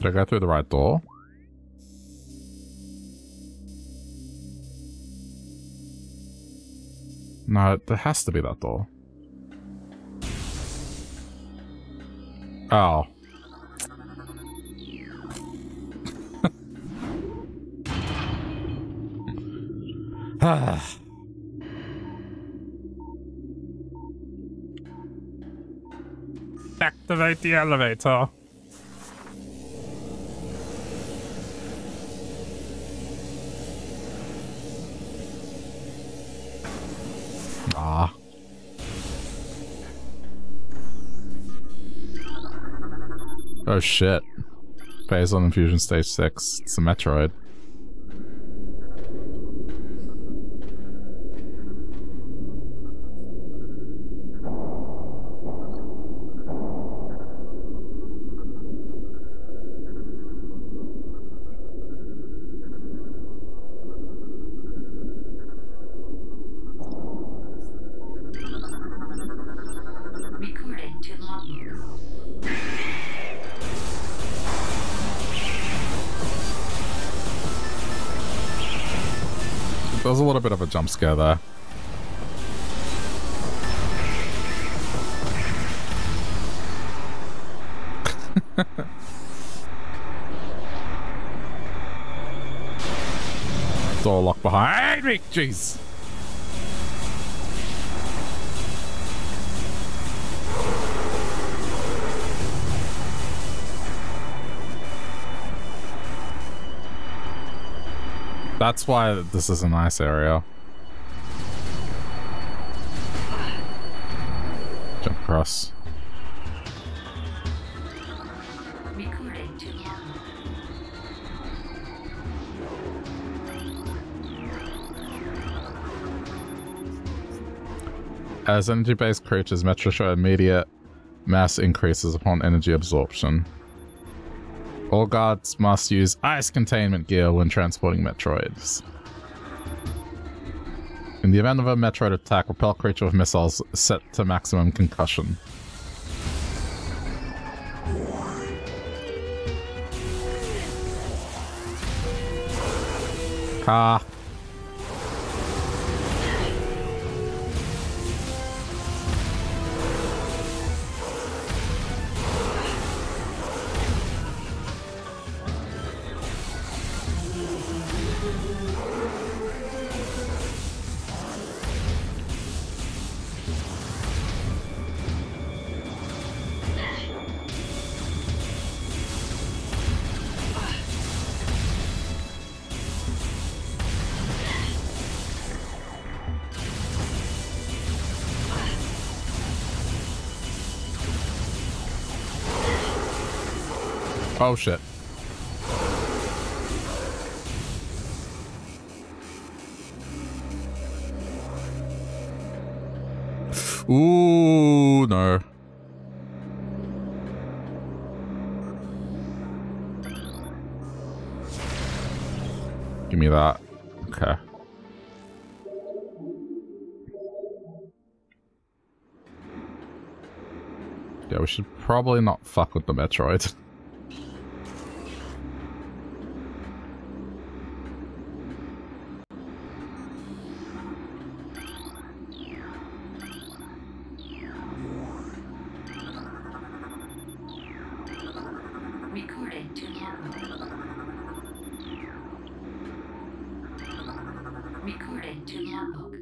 Did I go through the right door? No, there has to be that door. Oh. Activate the elevator. Oh shit. Phazon Infusion Stage 6. It's a Metroid. A little bit of a jump scare there. Door locked behind me. Jeez. That's why this is a nice area. Jump across. As energy-based creatures, Metro show immediate mass increases upon energy absorption. All guards must use ice containment gear when transporting Metroids. In the event of a Metroid attack, repel creature with missiles set to maximum concussion. Ah. Probably not fuck with the Metroid.
Recording to logbook. Recording to logbook.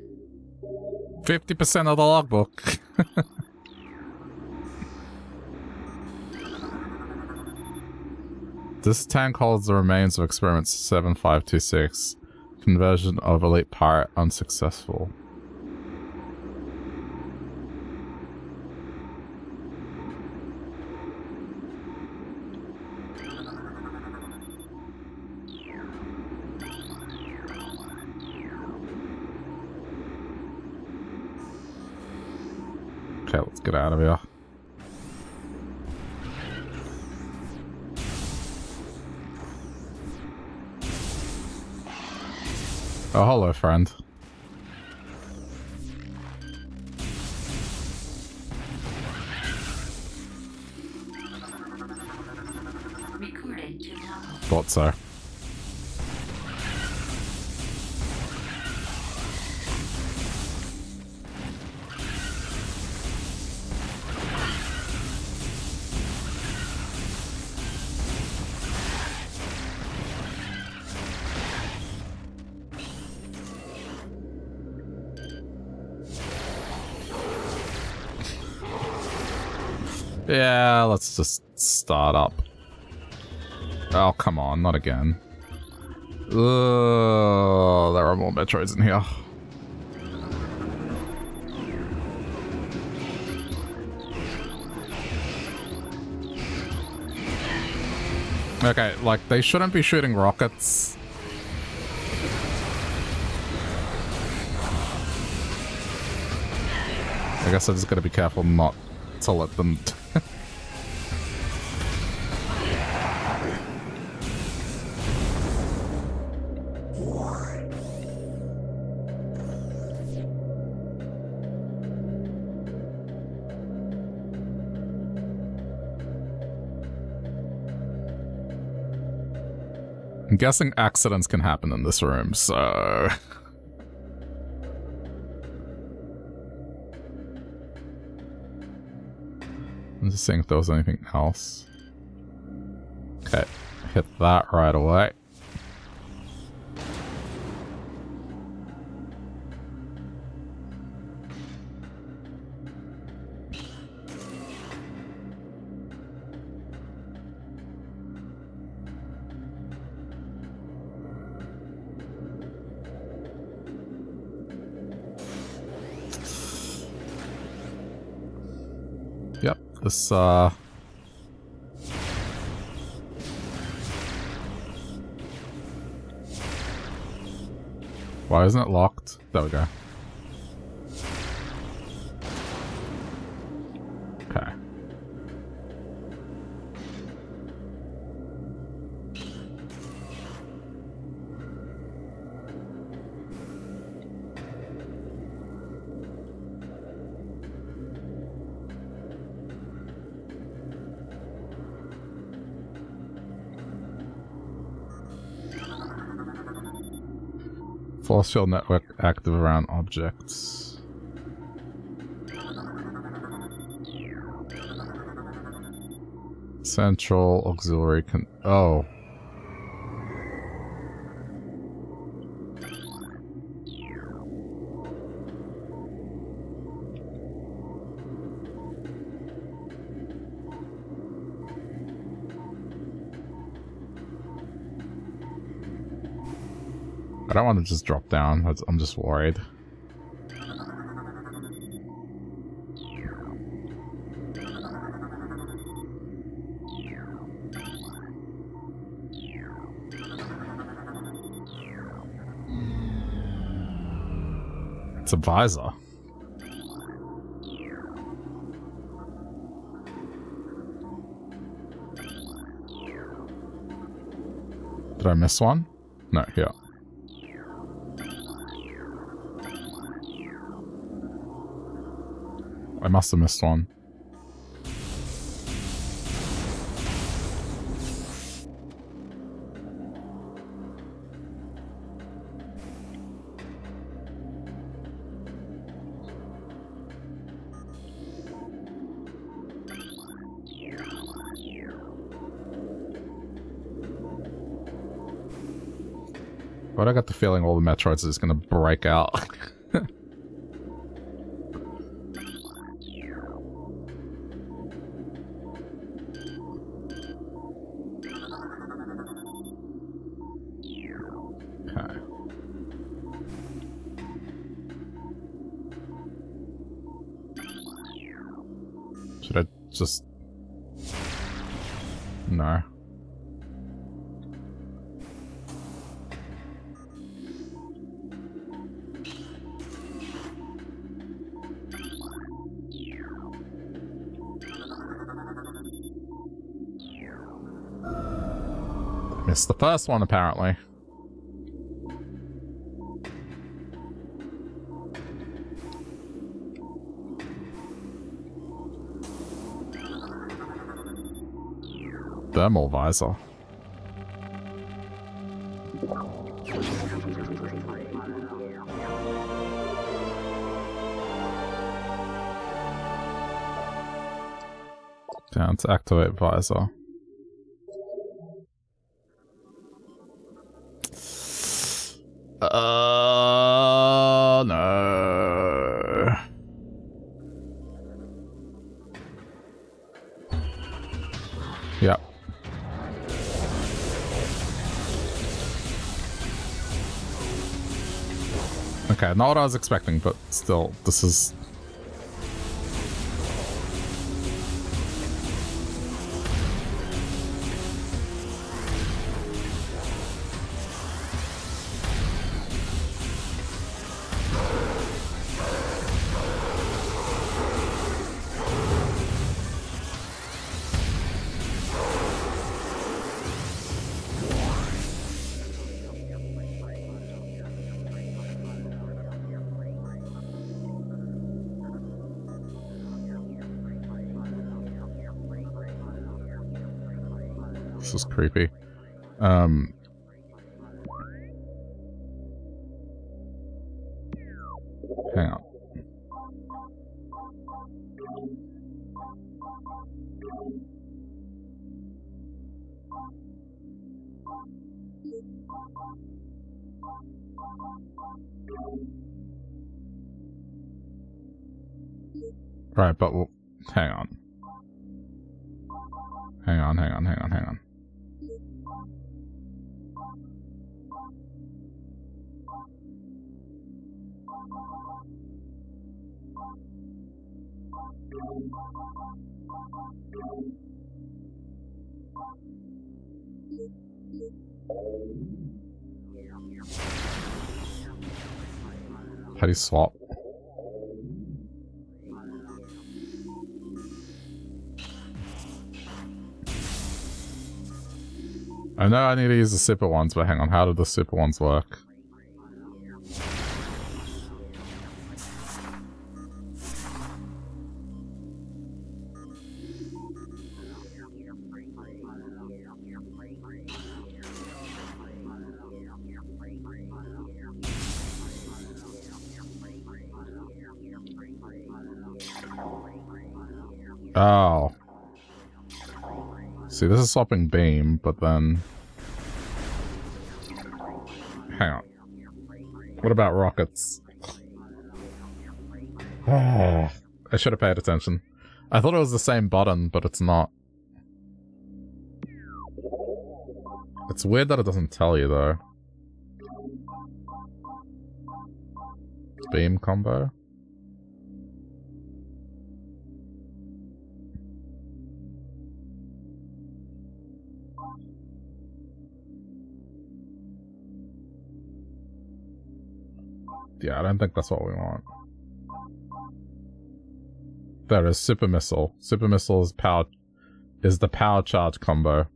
50% of the logbook. This tank holds the remains of experiment 7526. Conversion of elite pirate unsuccessful. Okay, let's get out of here. Hello, friend.
Recording to.
Thought so. Just start up. Oh, come on, not again. Ugh, there are more Metroids in here. Okay, like, they shouldn't be shooting rockets. I guess I just gotta be careful not to let them... guessing accidents can happen in this room, so... I'm just seeing if there was anything else. Okay, hit that right away. Uh... Why isn't it locked? There we go. Field network active around objects. Central auxiliary can. Oh. Don't want to just drop down. I'm just worried. It's a visor. Did I miss one? No, here. I must have missed one. But I got the feeling all the Metroids is gonna break out. just... No. Missed the first one, apparently. Thermal visor. To activate visor. Not what I was expecting, but still, this is... creepy. Um, hang on. Right, but we'll, hang on. Hang on, hang on, hang on, hang on. How do you swap? I know I need to use the super ones, but hang on, how do the super ones work? Oh. See, this is swapping beam, but then... Hang on. What about rockets? I should have paid attention. I thought it was the same button, but it's not. It's weird that it doesn't tell you, though. Beam combo? Yeah, I don't think that's what we want. There is super missile. Super missile is power is the power charge combo.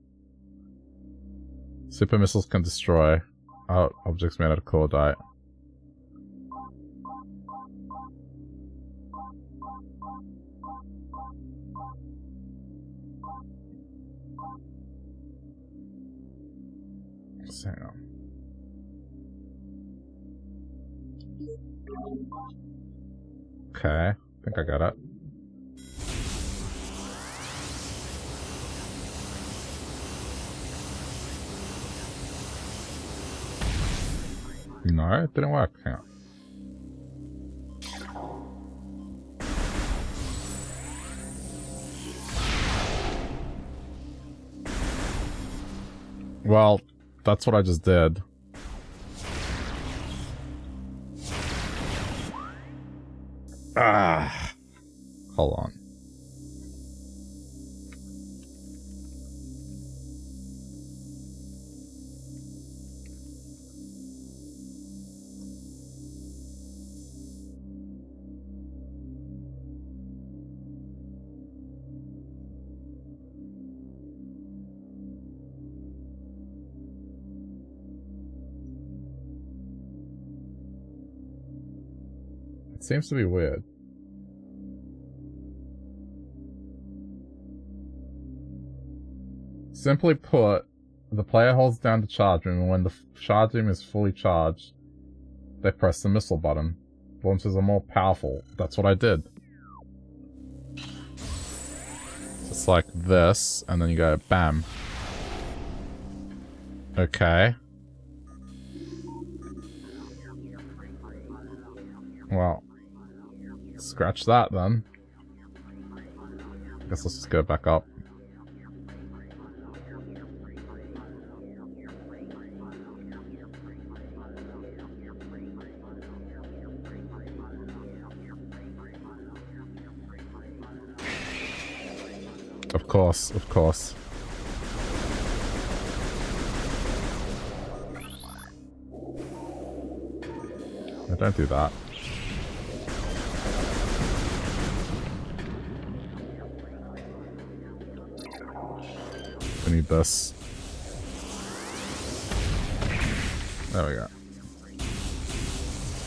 Super missiles can destroy uh, objects made out of cordite. Hang on. Okay, I think I got it. No, it didn't work. Hang on. Well, that's what I just did. Ah. Hold on. Seems to be weird. Simply put, the player holds down the charge beam, and when the charge beam is fully charged, they press the missile button. Launchers are more powerful. That's what I did. Just like this, and then you go bam. Okay. Well, scratch that then. I Guess let's just go back up. Of course, of course. No, don't do that. Need this. There we go.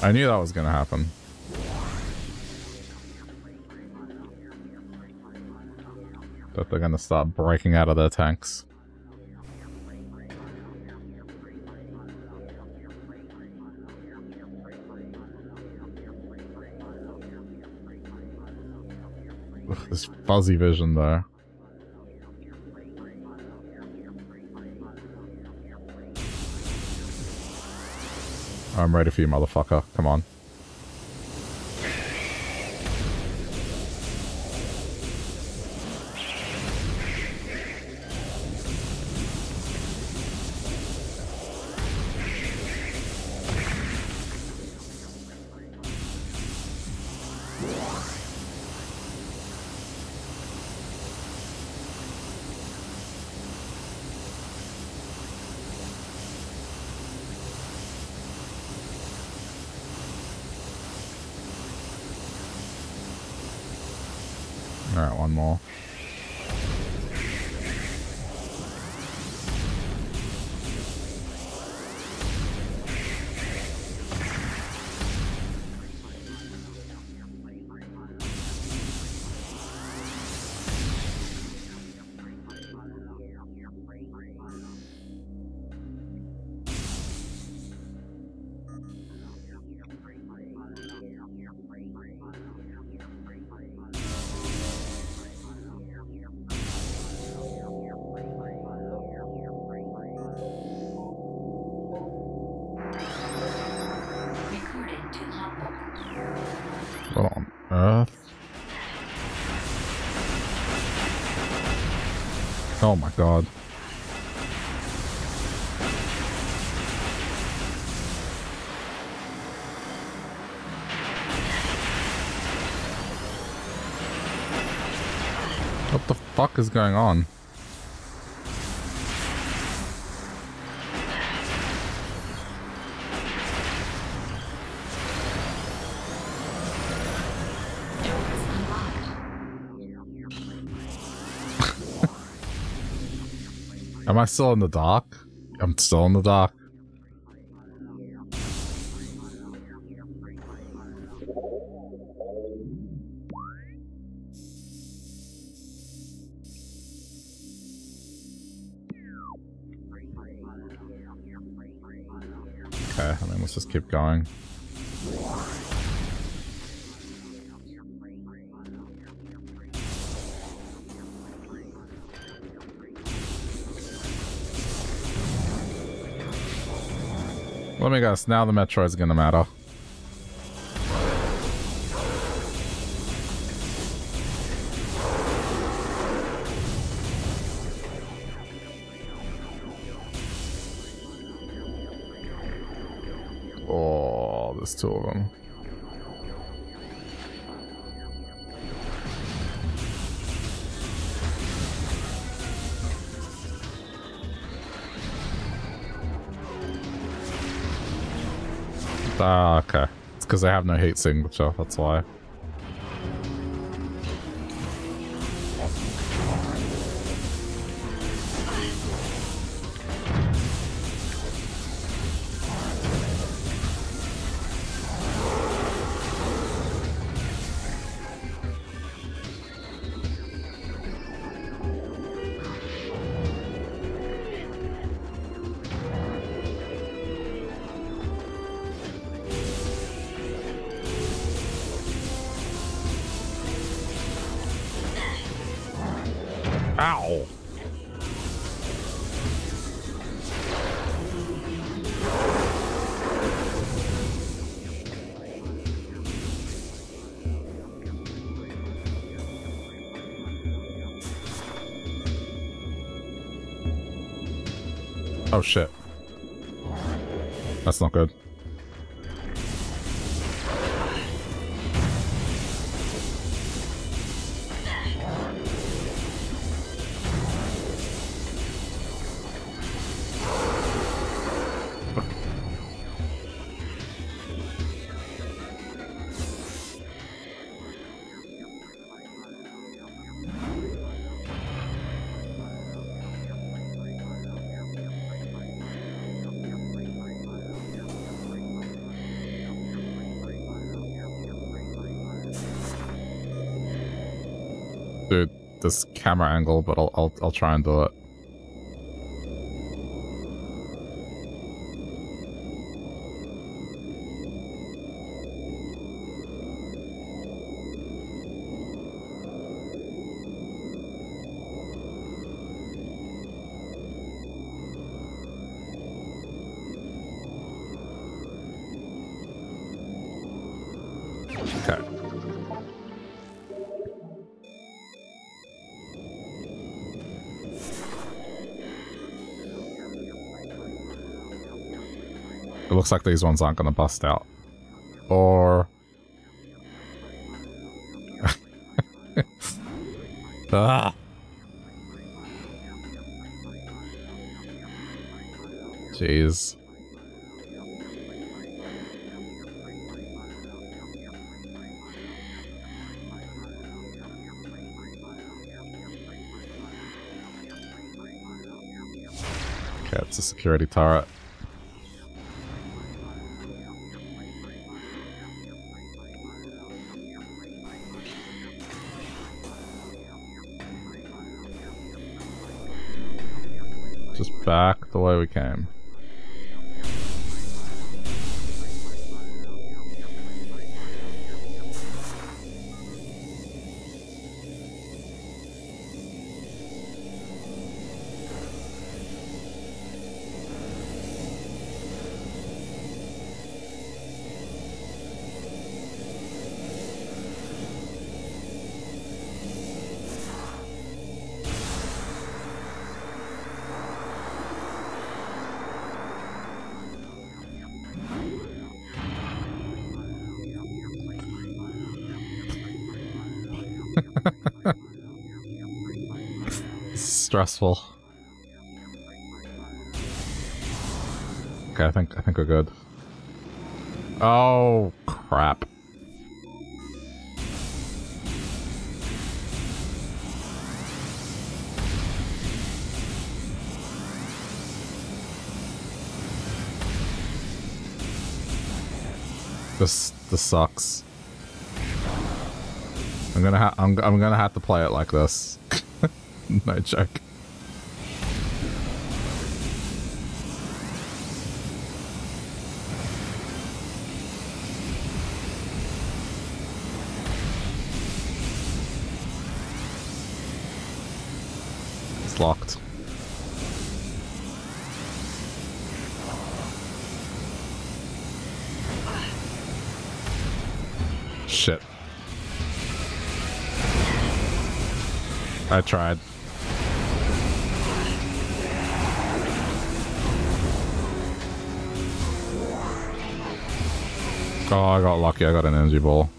I knew that was gonna happen. That they're gonna start breaking out of their tanks. Ugh, this fuzzy vision though. I'm ready for you, motherfucker. Come on. Alright, one more. Oh my god. What the fuck is going on? Am I still in the dark? I'm still in the dark. Okay, I mean, let's just keep going. Let me guess, now the Metro is gonna matter. Because I have no heat signature, that's why. Oh shit. That's not good. This camera angle, but I'll, I'll, I'll try and do it. Looks like these ones aren't going to bust out. Or... ah! Jeez. Okay, it's a security turret. Stressful. Okay, I think I think we're good. Oh crap. This this sucks. I'm gonna ha I'm I'm gonna have to play it like this. no joke. Tried. Oh, I got lucky. I got an energy ball.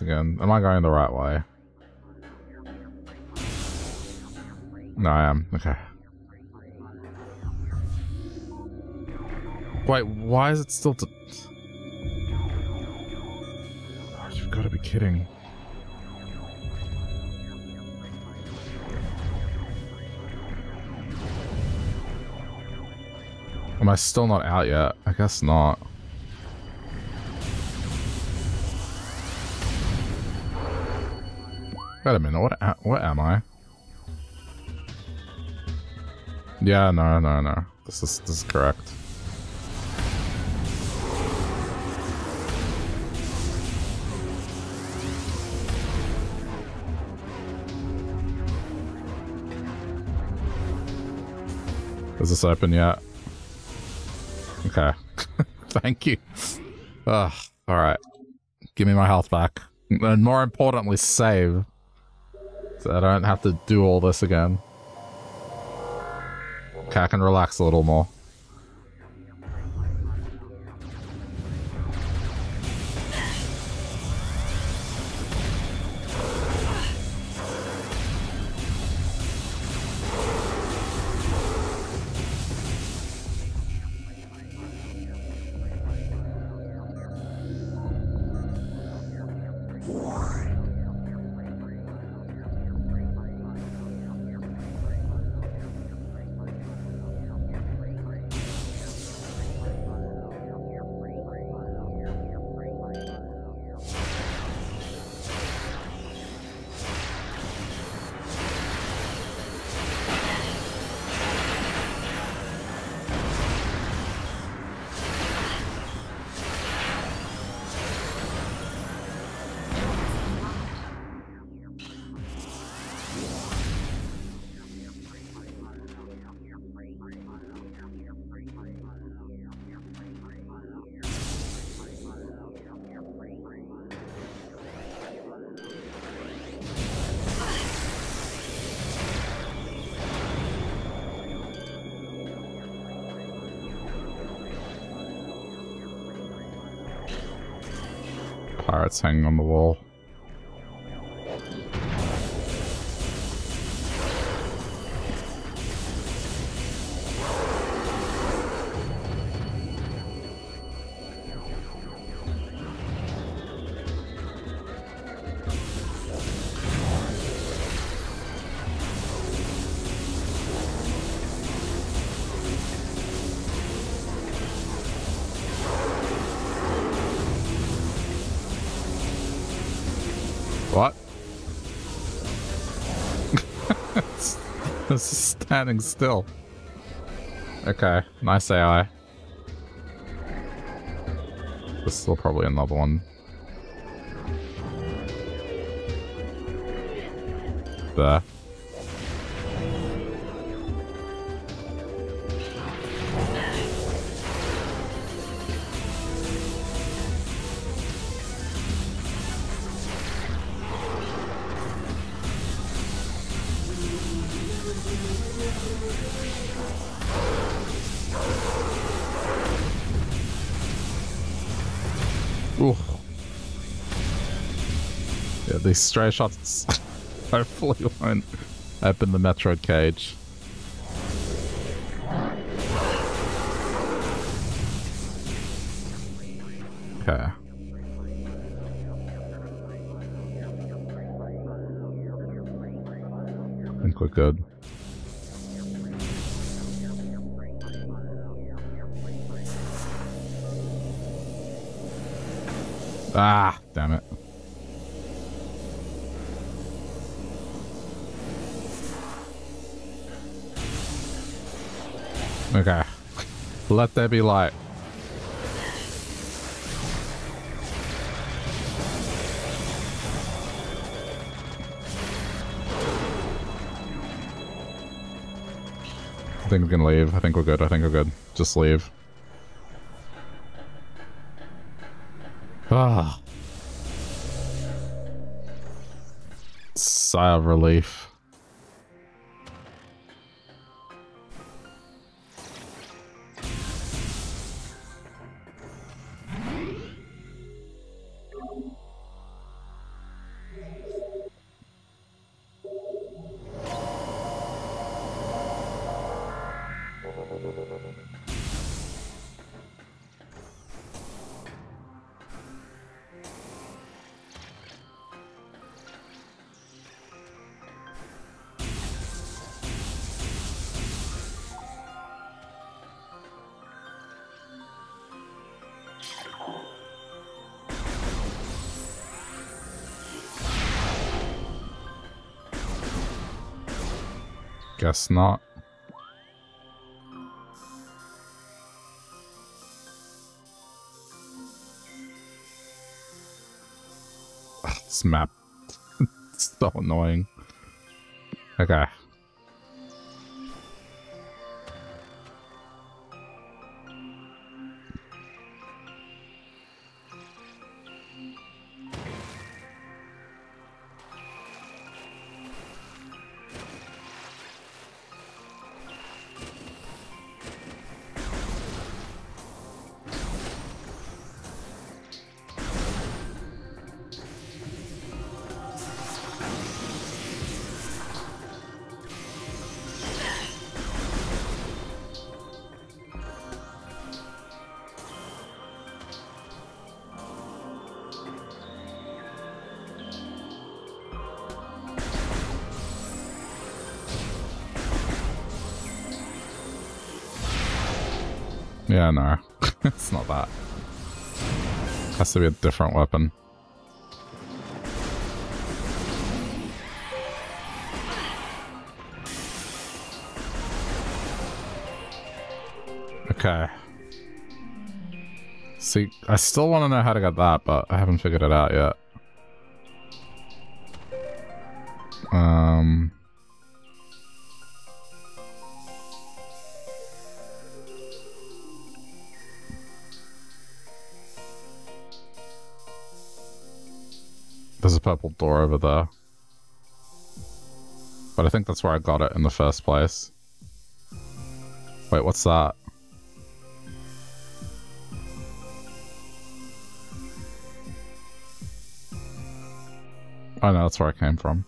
Again. Am I going the right way? No, I am. Okay. Wait, why is it still to... Oh, you've got to be kidding. Am I still not out yet? I guess not. Wait a minute, what, uh, what am I? Yeah, no, no, no. This is, this is correct. Is this open yet? Okay. Thank you. Ugh. Alright. Give me my health back. And more importantly, save. I don't have to do all this again. Okay, I can relax a little more. Zeit zeigen this is standing still. Okay, nice AI. There's still probably another one. There. These stray shots hopefully won't open the Metroid cage. Okay. I think we're good. Ah, damn it. Okay. Let there be light. I think we can leave. I think we're good. I think we're good. Just leave. Ah. Sigh of relief. Guess not. Ugh, This map. it's so annoying. Okay. Yeah, no. it's not that. Has to be a different weapon. Okay. See, I still want to know how to get that, but I haven't figured it out yet. Um... There's a purple door over there. But I think that's where I got it in the first place. Wait, what's that? Oh no, that's where I came from.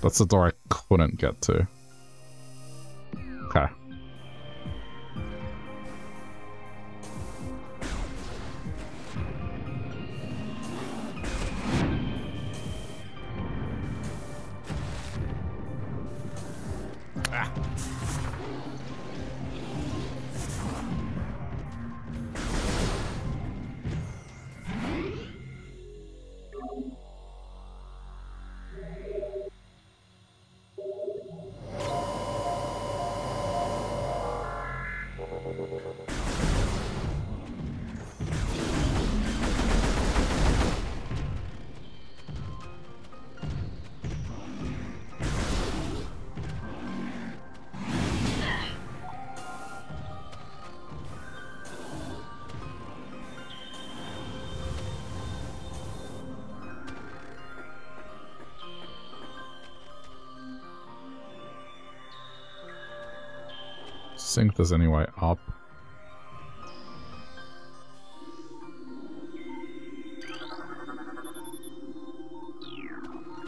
That's the door I couldn't get to. Okay. Think anyway up.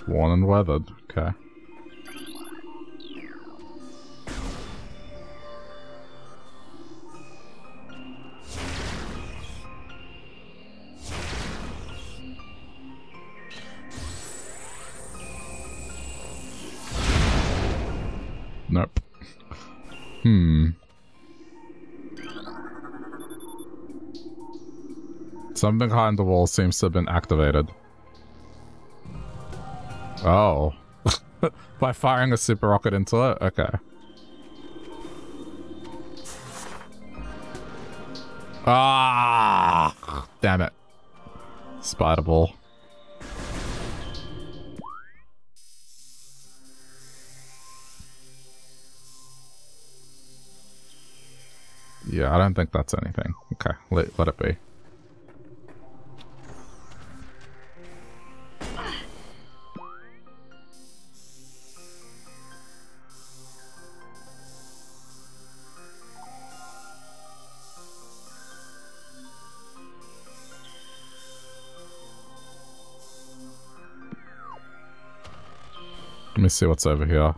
Worn and weathered, Something behind the wall seems to have been activated. Oh. By firing a super rocket into it? Okay. Ah! Damn it. Spider ball. Yeah, I don't think that's anything. Okay, let, let it be. See what's over here.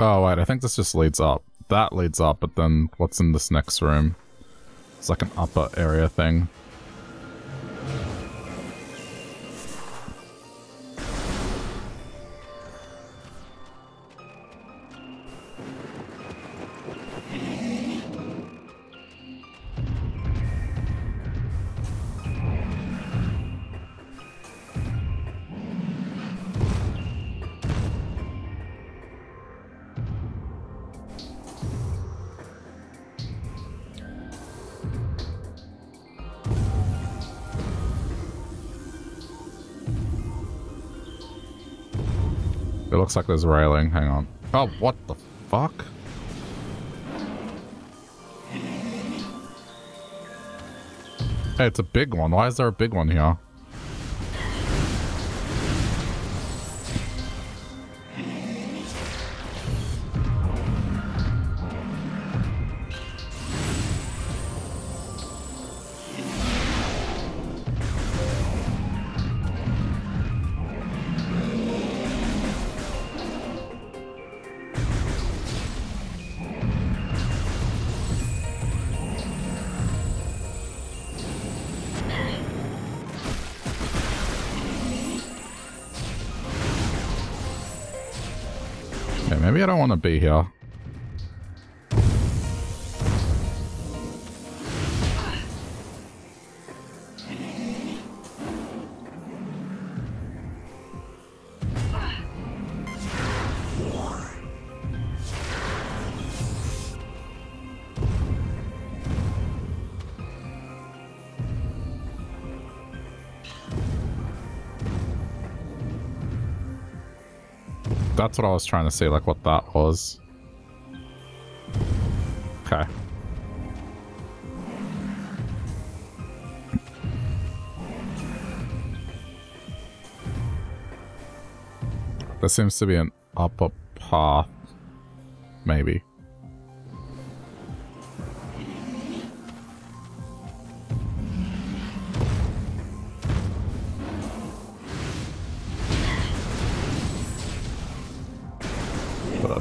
Oh, wait, I think this just leads up. That leads up, but then what's in this next room? It's like an upper area thing. It looks like there's a railing. Hang on. Oh, what the fuck? Hey, it's a big one. Why is there a big one here? Want to be here. That's what I was trying to see, like what that was. Okay. There seems to be an upper path. Maybe.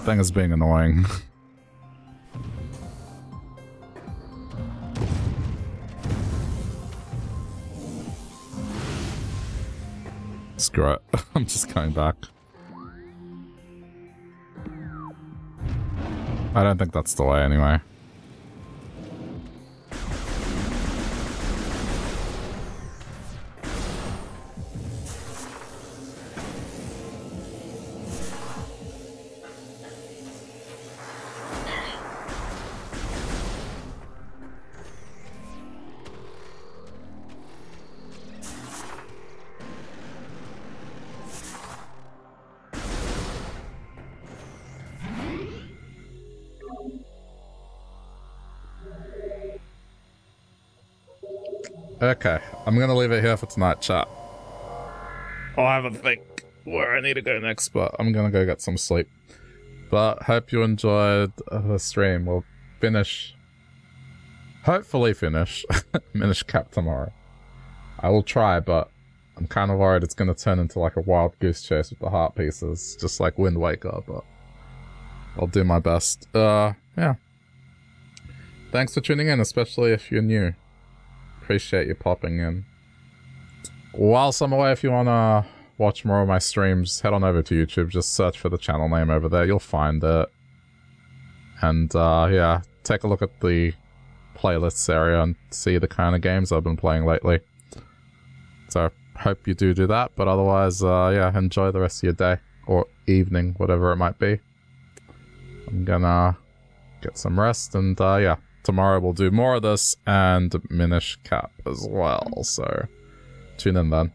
That thing is being annoying. Screw it. I'm just going back. I don't think that's the way anyway. Here for tonight, chat. I'll have a think where I need to go next, but I'm gonna go get some sleep. But hope you enjoyed the stream. We'll finish, hopefully finish, Minish Cap tomorrow. I will try, but I'm kind of worried it's gonna turn into like a wild goose chase with the heart pieces, just like Wind Waker, but I'll do my best. Uh, yeah. Thanks for tuning in, especially if you're new appreciate you popping in. Whilst I'm away, if you want to watch more of my streams, head on over to YouTube. Just search for the channel name over there. You'll find it. And, uh, yeah, take a look at the playlists area and see the kind of games I've been playing lately. So, I hope you do do that. But otherwise, uh, yeah, enjoy the rest of your day. Or evening, whatever it might be. I'm gonna get some rest and, uh, yeah tomorrow we'll do more of this and Minish Cap as well. So tune in then.